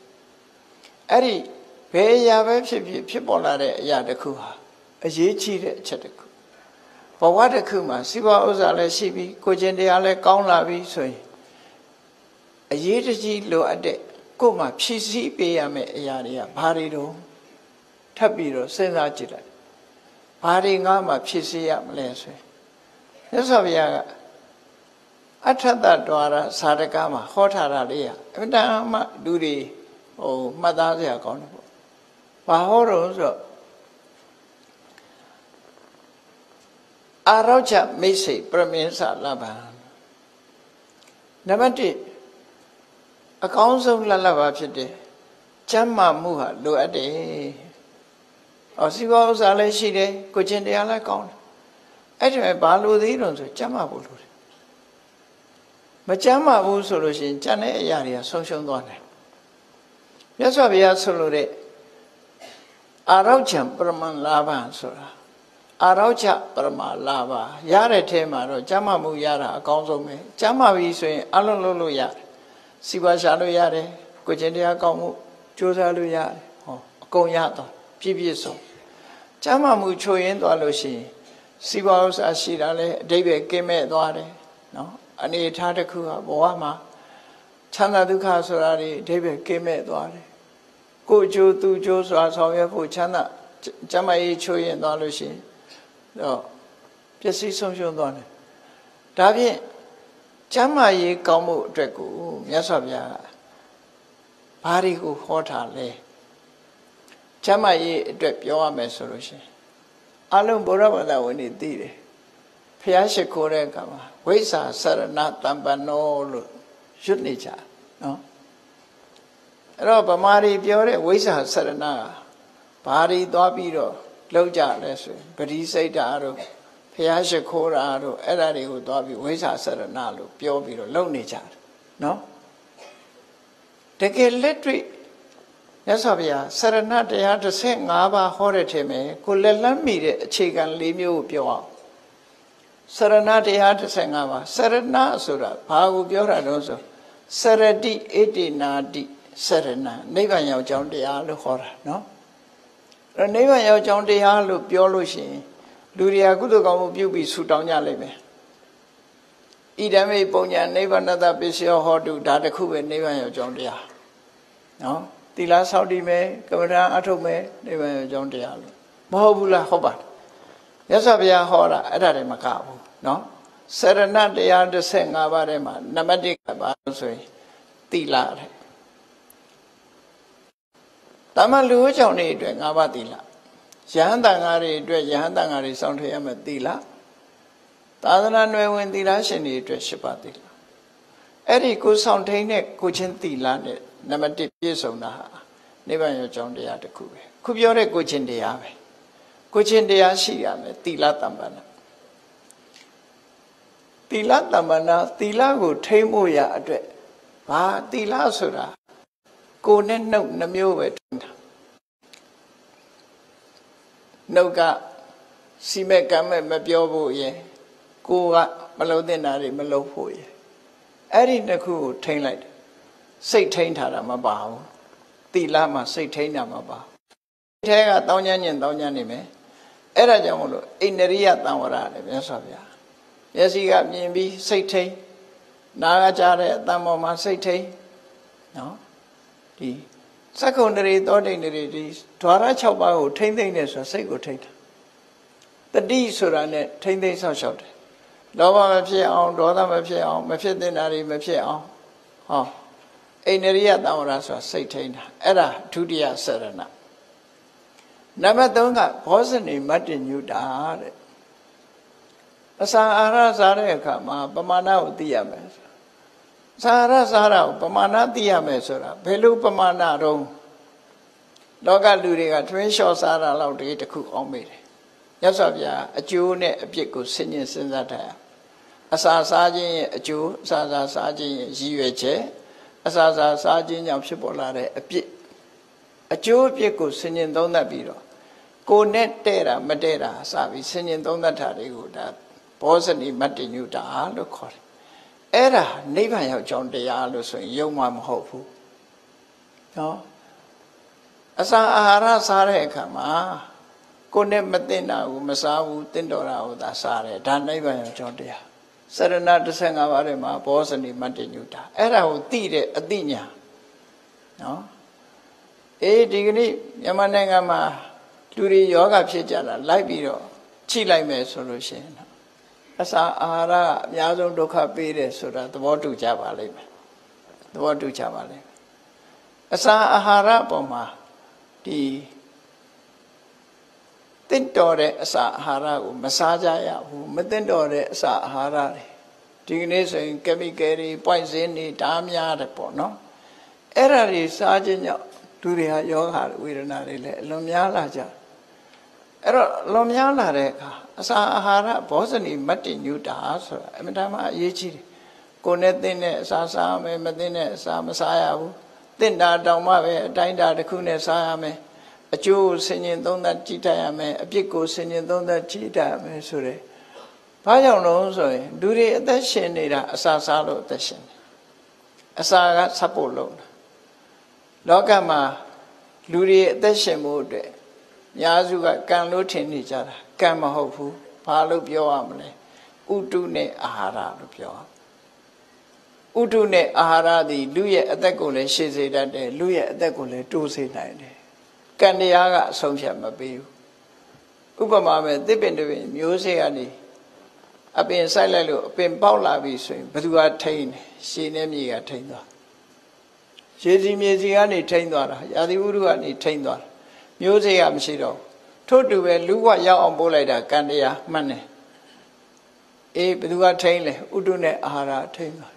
Speaker 2: အဲ့ဒီဘယ်အရာပဲဖြစ်ဖြစ်ဖြစ်ပေါ်လာတဲ့အရာတစ်ခုဟာအရေးကြီးတဲ့အချက်တစ်ခုဘဝတစ်ခုမှာစီးပွားဥစ္စာလည်းရှိပြီးကိုကျင်တရားလည်းကောင်းလာပြီဆိုရင် အရေးတကြီးလိုအပ်တဲ့ကိုယ်မှာဖြည့်ဆည်းပေးရမယ့်အရာတွေကဘာတွေတော့ထပ်ပြီးတော့စဉ်းစားကြည့်လိုက်ဘာတွေငါမှဖြည့်ဆည်းရမလဲဆိုရင်မြတ်စွာဘုရားကအထတ္တဒွါရစာရကမှာဟောထားတာလေးอ่ะအမှန်တမ်းမှလူတွေဟိုမှတ်သားစရာကောင်းတယ်ပေါ့ဘာဟောတော့ဆိုတော့အာရောချမိတ်စိပရမင်းစာလဘံနံပါတ်1 အကောင်းဆုံးလလဘာဖြစ်တယ်ကျမ်းမာမှုဟာလိုအပ်တယ်။အော်စီဘောဥစ္စာလည်းရှိတယ်ကိုကျင်တရားလည်းကောင်းတယ်။အဲ့ဒီမဲ့ဘာလို့သေးတော့ဆိုကျမ်းမာဖို့လိုတယ်။မကျမ်းမာဘူးဆိုလို့ရှိရင်ကျန်တဲ့အရာတွေကဆုံးရှုံးသွားတယ်။မြတ်စွာဘုရားဆိုလို့တဲ့အာရောချံပရမန်လာဘဆိုတာအာရောချပရမလာဘရတဲ့ထဲမှာတော့ကျမ်းမာမှုရတာအကောင်းဆုံးပဲ။ကျမ်းမာပြီဆိုရင်အလုံးလုံးလို့ရတယ်။ စီပွားရှာလို့ရတယ်။ကိုကျင်တရားကောင်းမှုကြိုးစားလို့ရတယ်။ဟောအကုန်ရသွားပြည့်ပြည့်စုံကျမ်းမာမှုချိုရင်းသွားလို့ရှိရင်စီးပွားဥစ္စာရှိတာလဲအတိပ္ပယ်ကင်းမဲ့သွားတယ်နော်အနေထားတစ်ခုကဘဝမှာချမ်းသာဒုက္ခဆိုတာတွေအတိပ္ပယ်ကင်းမဲ့သွားတယ်ကိုယ်ကျိုးသူကျိုးဆိုတာဆောင်ရွက်ဖို့ချမ်းသာကျမ်းမာရေးချိုရင်းသွားလို့ရှိရင်တော့ပျက်စီးဆုံးရှုံးသွားတယ်ဒါဖြင့် ကျမ်းမာရေးကောင်းမှုအတွက်ကိုမြတ်စွာဘုရားဘာတွေကိုဟောထားလဲကျမ်းမာရေးအတွက်ပြောရမယ်ဆိုလို့ရှိရင်အလုံးဗုဒ္ဓဘာသာဝင်တွေသိတယ်ဖျားရှိခိုးတဲ့အခါမှာဝိဇ္ဇာစရဏတမ္ပနောလို့ရွတ်နေကြနော်အဲ့တော့ဗမာတွေပြောတဲ့ဝိဇ္ဇာစရဏဘာတွေသွားပြီးတော့လောက်ကြလဲဆိုရင်ပရိစိတ်တာတို့ ဖျားရှိခိုးတာတို့အဲ့ဒါတွေကိုသွားပြီးဝိဇ္ဇာစရဏလို့ပြောပြီးတော့လုံနေကြတယ်နော်တကယ်လက်တွေ့မြတ်စွာဘုရားစရဏတရား35ပါးဟောတဲ့ထဲမှာကိုလက်လန်းမိတဲ့အခြေခံ၄မျိုးကိုပြောအောင်စရဏတရား35ပါးစရဏဆိုတာဘာကိုပြောတာတော့ဆိုစရတိဣတိနာတိစရဏနိဗ္ဗာန်ရောက်ကြောင်းတရားလို့ခေါ်တာနော်အဲနိဗ္ဗာန်ရောက်ကြောင်းတရားလို့ပြောလို့ရှိရင် လူတွေကကုသိုလ်ကောင်းမှုပြုပြီးဆူတောင်းကြလိမ့်မယ်ဣဒံမေပုံညာနိဗ္ဗာန်တပစ္စယောဟောတုဒါတခုပဲနိဗ္ဗာန်ရောက်ကြောင်းတရားနော်သီလဆောက်တည်မယ်ကမ္မထာအထုတ်မယ်နိဗ္ဗာန်ရောက်ကြောင်းတရားလို့မဟုတ်ဘူးလားဟုတ်ပါတယ်ရသော်ဘုရားဟောတာအဲ့ဒါတွေမကဘူးနော်စရဏတရား15ပါးထဲမှာနံပါတ်1ကပါဆိုရင်သီလတဲ့တမန်လူ့ကြောင့်နေအတွက်၅ပါးသီလ ယဟန်တန်ဃာတွေအတွက်ယဟန်တန်ဃာတွေစောင့်ထရမယ်သီလသာသနာ့နယ်ဝင်သီလရှင်တွေအတွက်၈ပါးသီလအဲ့ဒီကိုဆောင်ထိန်တဲ့ကိုချင်းသီလနဲ့နံပါတ်1ပြည့်စုံတာဟာနိဗ္ဗာန်ရောက်ကြောင်းတရားတစ်ခုပဲခုပြောတဲ့ကိုချင်းတရားပဲကိုချင်းတရားရှိရမယ်သီလတမ္ပန္နသီလတမ္ပန္နသီလကိုထိမ့်ဖို့ရအတွက်ဘာသီလဆိုတာကိုနဲ့နှုတ်နှမျိုးပဲထွန်းတာ နှုတ်ကစီမဲ့ကမ်းမဲ့မပြောဖို့ရယ်ကိုကမလုံးတင်တာတွေမလုံးဖို့ရယ်အဲ့ဒီတစ်ခုကိုထိမ့်လိုက်တယ်စိတ်ထိန်းထားတာမပါဘူးတိလမှာစိတ်ထိန်းတာမပါထဲကတောင်းကျမ်းညင်တောင်းကျမ်းနေမယ်အဲ့ဒါကြောင့်မလို့အိန္ဒရိယတံဝရလည်းမြတ်စွာဘုရားမျက်စိကမြင်ပြီးစိတ်ထိန်းနားကကြားတဲ့အတန်ပေါ်မှာစိတ်ထိန်းနော်ဒီ စက္ကုံတရေသောတိန်တရေဒီဓဝရ6ပါးကိုထိမ့်သိမ့်နေဆိုတာစိတ်ကိုထိမ့်တာတတိဆိုတာနဲ့ထိမ့်သိမ့်ဆောက်ရှောက်တယ်လောဘမဖြစ်အောင်ဒေါသမဖြစ်အောင်မဖြစ်တဲ့နာတွေမဖြစ်အောင်ဟောအိန္ဒရိယသံဝရဆိုတာစိတ်ထိမ့်တာအဲ့ဒါဒုတိယစရဏနံပါတ်3ကဘောဇနီမတ္တညုတာတဲ့အစာအာဟာရစားတဲ့အခါမှာပမာဏကိုသိရမယ် စာရစာရကိုပမာဏသိရမယ်ဆိုတာဘယ်လိုပမာဏတော့လောကလူတွေက twin shot စားတာလောက်တည်းတခုအောင်မေးတယ်မြတ်စွာဘုရားအကျိုးနဲ့အပြစ်ကိုဆင်ញင်စဉ်းစားထားရအစာစားခြင်းရဲ့အကျိုးအစာစားစားခြင်းရဲ့ရည်ရွယ်ချက်အစာစားစားခြင်းကြောင့်ဖြစ်ပေါ်လာတဲ့အပြစ်အကျိုးအပြစ်ကိုဆင်ញင်သုံးသပ်ပြီးတော့ကိုနဲ့တဲ့တာမတဲ့တာစပြီးဆင်ញင်သုံးသပ်တာတွေကိုဒါဘောဇနီမတ္တညုတာလို့ခေါ်တယ် အဲ့ဒါနိဗ္ဗာန်ရောက်ကြောင်းတရားလို့ဆိုရင်ယုံမှမဟုတ်ဘူးနော်အစာအာဟာရစားတဲ့အခါမှာကိုယ်နဲ့မသိတာကိုမစားဘူးတင့်တော်တာကိုသာစားတယ်ဒါနိဗ္ဗာန်ရောက်ကြောင်းတရားစရဏ15ပါးထဲမှာဘောဇနိမတ္တညုတာအဲ့ဒါကိုသိတဲ့အသိညာနော်အေးဒီကနေ့မြန်မာနိုင်ငံမှာလူတွေယောဂဖြစ်ကြတာလိုက်ပြီးတော့ချိလိုက်မယ်ဆိုလို့ရှိရင် အစာအာဟာရအများဆုံးဒုက္ခပေးတယ်ဆိုတာသဘောတူကြပါလိမ့်မယ်သဘောတူကြပါလိမ့်မယ်အစာအာဟာရအပေါ်မှာဒီတင့်တော်တဲ့အစာအာဟာရကိုမစားကြရဘူးမတင့်တော်တဲ့အစာအာဟာရတွေဒီကနေ့ဆိုရင် chemical တွေ poison တွေတားများတယ်ပေါ့နော်အဲ့ဒါတွေစားခြင်းကြောင့်သူတွေဟာယောဂဝေဒနာတွေလည်းအလွန်များလာကြအဲ့တော့လွန်များလာတဲ့အခါ အစာအာဟာရဘောဇနီမတ္တညုတာဆိုတာအမြဲတမ်းအရေးကြီးတယ်ကိုယ်နဲ့သင်တဲ့အစာစားမယ်မသင်တဲ့အစာမစားရဘူးသင်တာတောင်မှပဲအတိုင်းတာတစ်ခုနဲ့စားရမယ်အကျိုးဆင်ញင်သုံးသပ်ကြည့်တတ်ရမယ်အပြစ်ကိုဆင်ញင်သုံးသပ်ကြည့်တတ်ရမယ်ဆိုတဲ့ဘာကြောင့်လို့ဆိုရင်လူတွေအသက်ရှင်နေတာအစာစားလို့အသက်ရှင်တယ်အစာကဆက်ဖို့လုံးတာလောကမှာလူတွေအသက်ရှင်မှုအတွက်များစုကကံလို့ထင်နေကြတာ ကံမဟုတ်ဘူးဘာလို့ပြောရမလဲဥတုနဲ့အာဟာရလို့ပြောဥတုနဲ့အာဟာရသည်လူရဲ့အသက်ကိုလည်းရှည်စေတတ်တယ်လူရဲ့အသက်ကိုလည်းတိုးစေနိုင်တယ်ကံတရားကအဆုံးဖြတ်မပေးဘူးဥပမာမဲ့တစ်ပင်တစ်ပင်မျိုးစေ့ကနေအပင်စိုက်လိုက်လို့အပင်ပေါက်လာပြီဆိုရင်ဘယ်သူကထိန်းတယ်ရှည်နေမြေကထိန်းသွားရေစီမြေစီကနေထိန်းသွားတာရာသီဥတုကနေထိန်းသွားတာမျိုးစေ့ကမရှိတော့ ထို့တူပဲလူကရောက်အောင်ပို့လိုက်တာကံတရားမှန်တယ်အေးဘယ်သူကထိန်းလဲဥတုနဲ့အာဟာရထိန်းသွား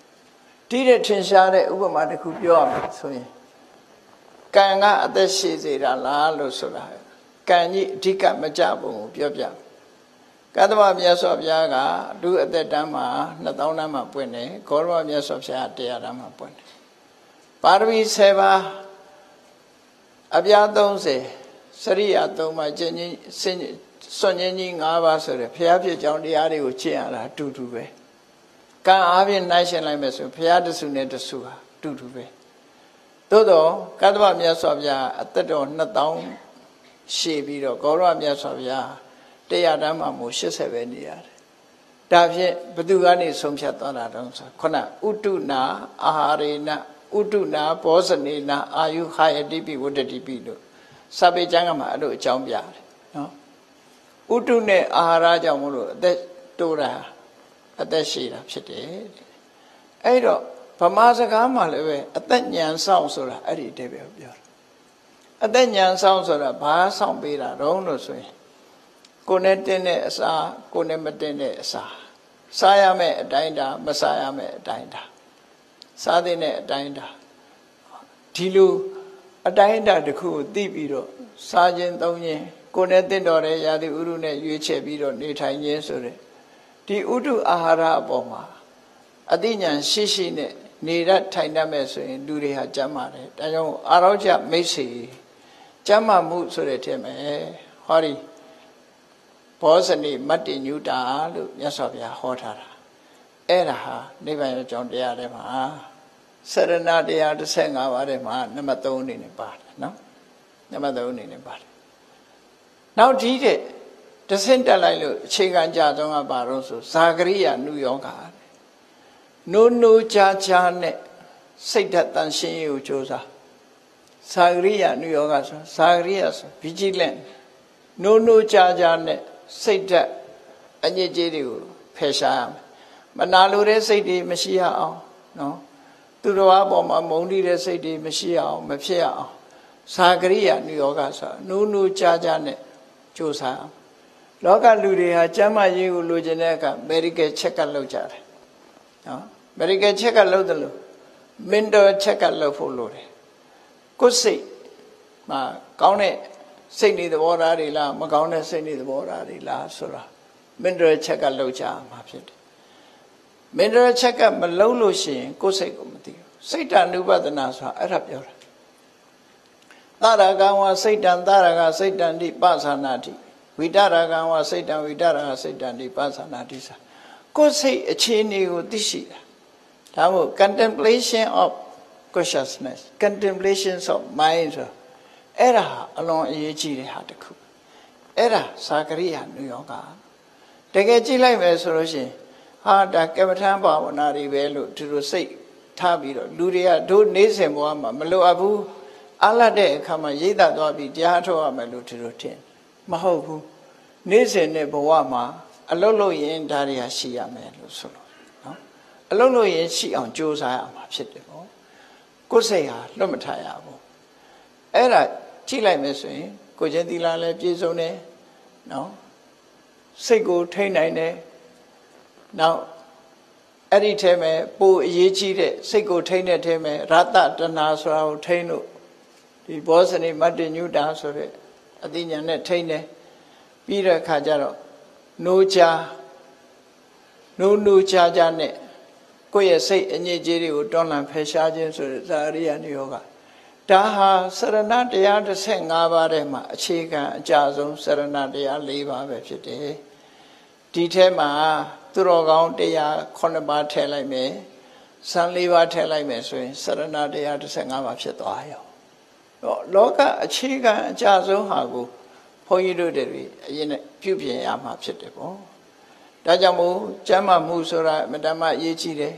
Speaker 2: တိတဲ့ထင်ရှားတဲ့ဥပမာတစ်ခုပြောရမယ်ဆိုရင်ကံကအသက်ရှည်စေတာလားလို့ဆိုတာကံကြီးအဓိကမကြပုံကိုပြောပြကသဗ္ဗမြတ်စွာဘုရားကလူအသက်တန်းမှာ2000တန်းမှာပွင့်တယ်ဂေါရမမြတ်စွာဘုရား100တန်းမှာပွင့်တယ်ပါရမီ7ပါးအပြား30 စရိယာ3ပါးကျင့်ချင်းစင်စွန့်ချင်းကြီး5ပါးဆိုရယ်ဘုရားဖြစ်ကြောင်းတရားတွေကိုကျင့်ရတာအတူတူပဲကံအားဖြင့်နှိုင်းရှင်လိုက်မယ်ဆိုဘုရားတဆူနဲ့တဆူဟာအတူတူပဲသို့တော့ကတ္တဗမြတ်စွာဘုရားအသက်တော်2000ရှည်ပြီးတော့ဂေါရမြတ်စွာဘုရားတရားတမ်းမှာမို့80ပဲနေရတယ်။ဒါဖြင့်ဘသူကနေဆုံးဖြတ်သွားတာတော့ဆိုခုနဥတုနာအာဟာရေနဥတုနာဘောဇနေနာအာယုခယတိပိဝတ္တတိပိလို့ စာပေကျမ်းကမှာအဲ့လိုအကြောင်းပြတယ်နော်။ဥတုနဲ့အာဟာရကြောင့်မလို့အသက်တိုးတာအသက်ရှည်တာဖြစ်တယ်။အဲ့တော့ဗမာစကားမှာလည်းပဲအသက်ညံဆောင်ဆိုတာအဲ့ဒီအတိပ္ပယ်ကိုပြောတာအသက်ညံဆောင်ဆိုတာဘာဆောင်ပေးတာတော့လို့ဆိုရင်ကိုယ်နဲ့တင်းတဲ့အစာကိုယ်နဲ့မတင်းတဲ့အစာစားရမယ့်အတိုင်းတာမစားရမယ့်အတိုင်းတာစားတဲ့အတိုင်းတာဒီလို အတိုင်းတာတစ်ခုကိုသိပြီးတော့စားခြင်းသုံးခြင်းကိုယ်နဲ့တင့်တော်တဲ့ရာသီဥတုနဲ့ရွေးချယ်ပြီးတော့နေထိုင်ခြင်းဆိုတဲ့ဒီဥတုအာဟာရအပေါ်မှာအသိဉာဏ်ရှိရှိနဲ့နေရထိုင်တတ်မဲ့ဆိုရင်လူတွေဟာကျမ်းမာတယ်ဒါကြောင့်အာရောကျမိတ်ဆွေကျမ်းမာမှုဆိုတဲ့ထဲမှာဟောဒီဘောဇနိမတ္တညုတာလို့မြတ်စွာဘုရားဟောထားတာအဲ့ဒါဟာနိဗ္ဗာန်ရဲ့ကြောင့်တရားထဲမှာ စရဏတရား15ပါးထဲမှာနံပါတ်3အနေနဲ့ပါတယ်နော်နံပါတ်3အနေနဲ့ပါတယ်နောက်ဒီတဲ့တဆင့်တက်လိုက်လို့အခြေခံကြဆုံးကပါတော့ဆိုဇာဂရိယနုယောဂနိုးနိုးချာချာနဲ့စိတ်ဓာတ်တန်ရှင်းရေးကိုကြိုးစားသာဂရိယနုယောဂဆိုသာဂရိယဆို vigilant နိုးနိုးကြာကြာနဲ့စိတ်ဓာတ်အညစ်အကြေးတွေကိုဖယ်ရှားရမယ်မနာလိုတဲ့စိတ်တွေမရှိရအောင်နော် သူတော်အပေါ်မှာမုန်းတိတဲ့စိတ်တွေမရှိရအောင်မဖြစ်ရအောင်သာဂရိယနုယောဂဆိုနိုးနိုးကြာကြာနဲ့ကြိုးစားအောင်လောကလူတွေဟာကျမ်းမာရေးကိုလိုချင်တဲ့အခါ medical check up လုပ်ကြတယ်နော် medical check up လုပ်တယ်လို့ mental check up လုပ်ဖို့လိုတယ်ကိုယ်စိတ်မှာကောင်းတဲ့စိတ်နေသဘောထားတွေလားမကောင်းတဲ့စိတ်နေသဘောထားတွေလားဆိုတာ mental check up လုပ်ကြမှာဖြစ်တယ် mental check up မလုပ်လို့ရှိရင်ကိုယ်စိတ်ကိုမသိဘူးစိတ်တ ानु ပဒနာဆိုတာအဲ့ဒါပြောတာသရကံဝစိတ်တံသရကစိတ်တံတိပသနာတိဝိတရကံဝစိတ်တံဝိတရကစိတ်တံတိပသနာတိစာကိုယ်စိတ်အခြေအနေကိုသိရှိတာဒါမို့ contemplation of consciousness contemplation of mind ဆိုအဲ့ဒါအလွန်အရေးကြီးတဲ့ဟာတစ်ခုအဲ့ဒါသာကရိယာနုယောဂတကယ်ကြည့်လိုက်မယ်ဆိုလို့ရှိရင် ဟာဒါကမ္မထံဘာဝနာတွေပဲလို့သူတို့စိတ်ထားပြီးတော့လူတွေကတို့နေစဉ်ဘဝမှာမလိုအပ်ဘူးအလတ်တဲ့အခါမှာရိတ်သက်သွားပြီးတရားထုတ်ရမယ်လို့သူတို့ထင်မဟုတ်ဘူးနေစဉ်နဲ့ဘဝမှာအလုတ်လို့ရင်ဒါတွေဟာရှိရမယ်လို့ဆိုလို့နော်အလုတ်လို့ရင်ရှိအောင်ကြိုးစားရမှာဖြစ်တယ်ပေါ့ကိုယ်စိတ်ဟာလွတ်မထားရဘူးအဲ့ဒါကြည့်လိုက်မယ်ဆိုရင်ကိုကျင်းသီလာလည်းပြည့်စုံတယ်နော်စိတ်ကိုထိန်းနိုင်တယ် နောက်အဲ့ဒီထဲမှာပိုအရေးကြီးတဲ့စိတ်ကိုထိန်းတဲ့ထဲမှာရတတနာဆိုတာကိုထိန်းလို့ဒီဘောဇနိမတ္တညုတာဆိုတဲ့အသိဉာဏ်နဲ့ထိန်းတယ်ပြီးတဲ့အခါကျတော့နိုးချာနိုးနိုးချာချာနဲ့ကိုယ့်ရဲ့စိတ်အညစ်အကြေးတွေကိုတွန်းလှန်ဖယ်ရှားခြင်းဆိုတဲ့ဇာရိယနိယောဂဒါဟာစရဏတရား15ပါးထဲမှာအခြေခံအကြဆုံးစရဏတရား4ပါးပဲဖြစ်တယ်ဒီထဲမှာ သူတော်ကောင်းတရား9ပါးထည့်လိုက်မယ်စံ4ပါးထည့်လိုက်မယ်ဆိုရင်စရဏတရား15ပါးဖြစ်သွားရောတော့လောကအခြေခံအကြဆုံးဟာကိုဘုန်းကြီးတို့တွေအရင်နဲ့ပြုပြင်ရမှာဖြစ်တယ်ပေါ့ဒါကြောင့်မို့ကျမ်းမာမှုဆိုတာအမတမအရေးကြီးတယ်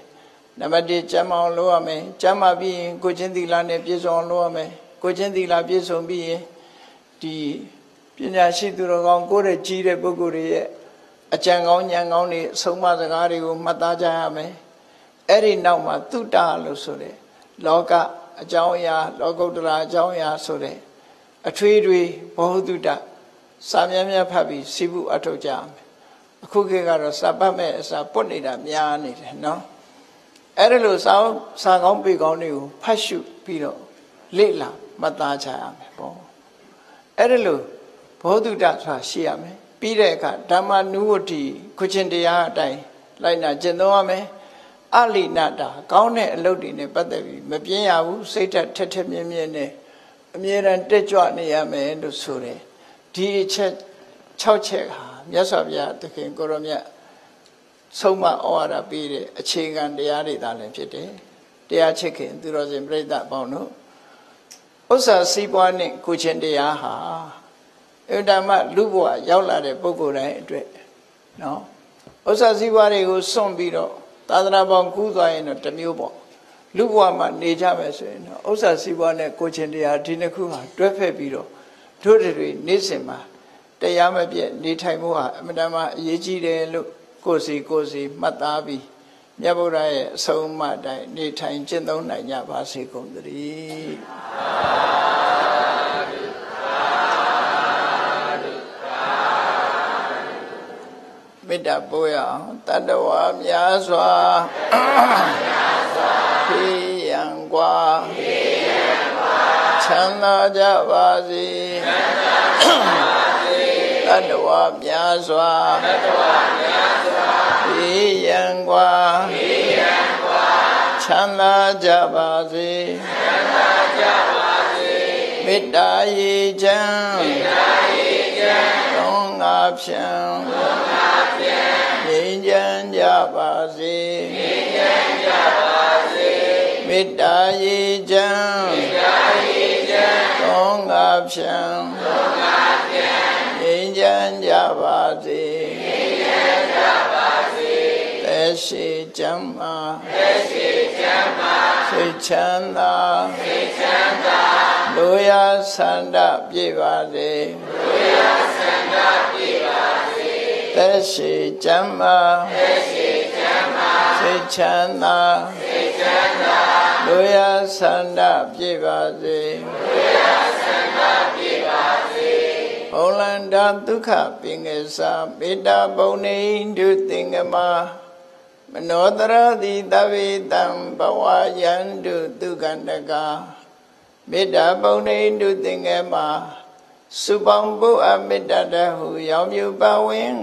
Speaker 2: နံပါတ်1ကျမ်းမာအောင်လုပ်ရမယ်ကျမ်းမာပြီးရင်ကိုချင်းသီလနဲ့ပြည့်စုံအောင်လုပ်ရမယ်ကိုချင်းသီလပြည့်စုံပြီးရင်ဒီပညာရှိသူတော်ကောင်းကိုယ်ရဲ့ကြီးတဲ့ပုဂ္ဂိုလ်တွေရဲ့ အကြံကောင်းဉာဏ်ကောင်းတွေအဆုံးမစကားတွေကိုမှတ်သားကြရမယ်အဲ့ဒီနောက်မှာတုတ္တလို့ဆိုတဲ့လောကအကြောင်းအရာ လောကုတ္တရာအကြောင်းအရာဆိုတဲ့အထွေတွေဘောဟုတုတ္တစာမြတ်မြတ်ဖတ်ပြီးစိဘူးအထုတ်ကြရမယ်အခုခေတ်ကတော့စာပတ်မဲ့အစာပွတ်နေတာများနေတယ်နော်အဲ့ဒါလို့စာစာကောင်းပေကောင်းတွေကိုဖတ်ရှုပြီးတော့လေ့လာမှတ်သားကြရမယ်ပေါ့အဲ့ဒါလို့ဘောဓုတဆိုတာရှိရမယ် ပြီးတဲ့အခါဓမ္မနုဝတိခုချင်းတရားအတိုင်းလိုက်နာကျင့်သုံးရမယ်အလိနတာကောင်းတဲ့အလုပ်တွေနဲ့ပတ်သက်ပြီးမပြင်းရဘူးစိတ်ဓာတ်ထက်ထက်မြင်းမြင်းနဲ့အမြဲတမ်းတက်ကြွနေရမယ်လို့ဆိုတယ်ဒီအချက်6ချက်ဟာမြတ်စွာဘုရားသခင်ကိုရောမြတ်ဆုံးမဩဝါဒပေးတဲ့အခြေခံတရားတွေသာလည်းဖြစ်တယ်တရားချစ်ခင်သူတော်စင်ပြိဿအပေါင်းတို့ဥစ္စာစီးပွားနဲ့ကိုချင်းတရားဟာ အဋ္ဌမလူဘဝရောက်လာတဲ့ပုဂ္ဂိုလ်တိုင်းအတွက်နော်ဥစ္စာစီးပွားတွေကိုစွန့်ပြီးတော့သာသနာပေါင်းကူးသွားရင်တော့တစ်မျိုးပေါ့လူဘဝမှာနေကြမယ်ဆိုရင်တော့ဥစ္စာစီးပွားနဲ့ကိုချင်းတရားဒီနှစ်ခုဟာတွဲဖက်ပြီးတော့တို့တွေနေ့စဉ်မှာတရားမပြည့်နေထိုင်မှုဟာအမှန်တမ်းအရေးကြီးတယ်လို့ကိုယ်စီကိုယ်စီမှတ်သားပြီးမြတ်ဗုဒ္ဓရဲ့အဆုံးအမတိုင်းနေထိုင်ကျင့်သုံးနိုင်ကြပါစေကုန်သတည်း မေတ္တာပို့ရအောင်တတဝါများစွာခေယံကွာချမ်းသာကြပါစေတတဝါများစွာခေယံကွာချမ်းသာကြပါစေမေတ္တာရေချမ်း သုံးငါဖြံငြိမ်းချမ်းကြပါစေငြိမ်းချမ်းကြပါစေမေတ္တာရေချမ်းမေတ္တာရေချမ်းသုံးငါဖြံသုံးငါဖြံငြိမ်းချမ်းကြပါစေငြိမ်းချမ်းကြပါစေ သေသက်ရှိကျမ်းမာသက်ရှိကျမ်းမာစိတ်ချမ်းသာစိတ်ချမ်းသာလူရဆန္ဒပြည့်ပါစေလူရဆန္ဒပြည့်ပါစေသက်ရှိကျမ်းမာသက်ရှိကျမ်းမာစိတ်ချမ်းသာစိတ်ချမ်းသာလူရဆန္ဒပြည့်ပါစေလူရဆန္ဒပြည့်ပါစေဩလန္တဒုက္ခပင်ကစားမေတ္တာဘုံနေဒုသင်္ကမမ နောတရတိတဝေတံဘဝယန္တုဒုက္ခန္တကမေတ္တာဘုံနေဒုသင်္ကမစုပေါင်းပုအမေတ္တတဟုရောင်မြူပဝင်း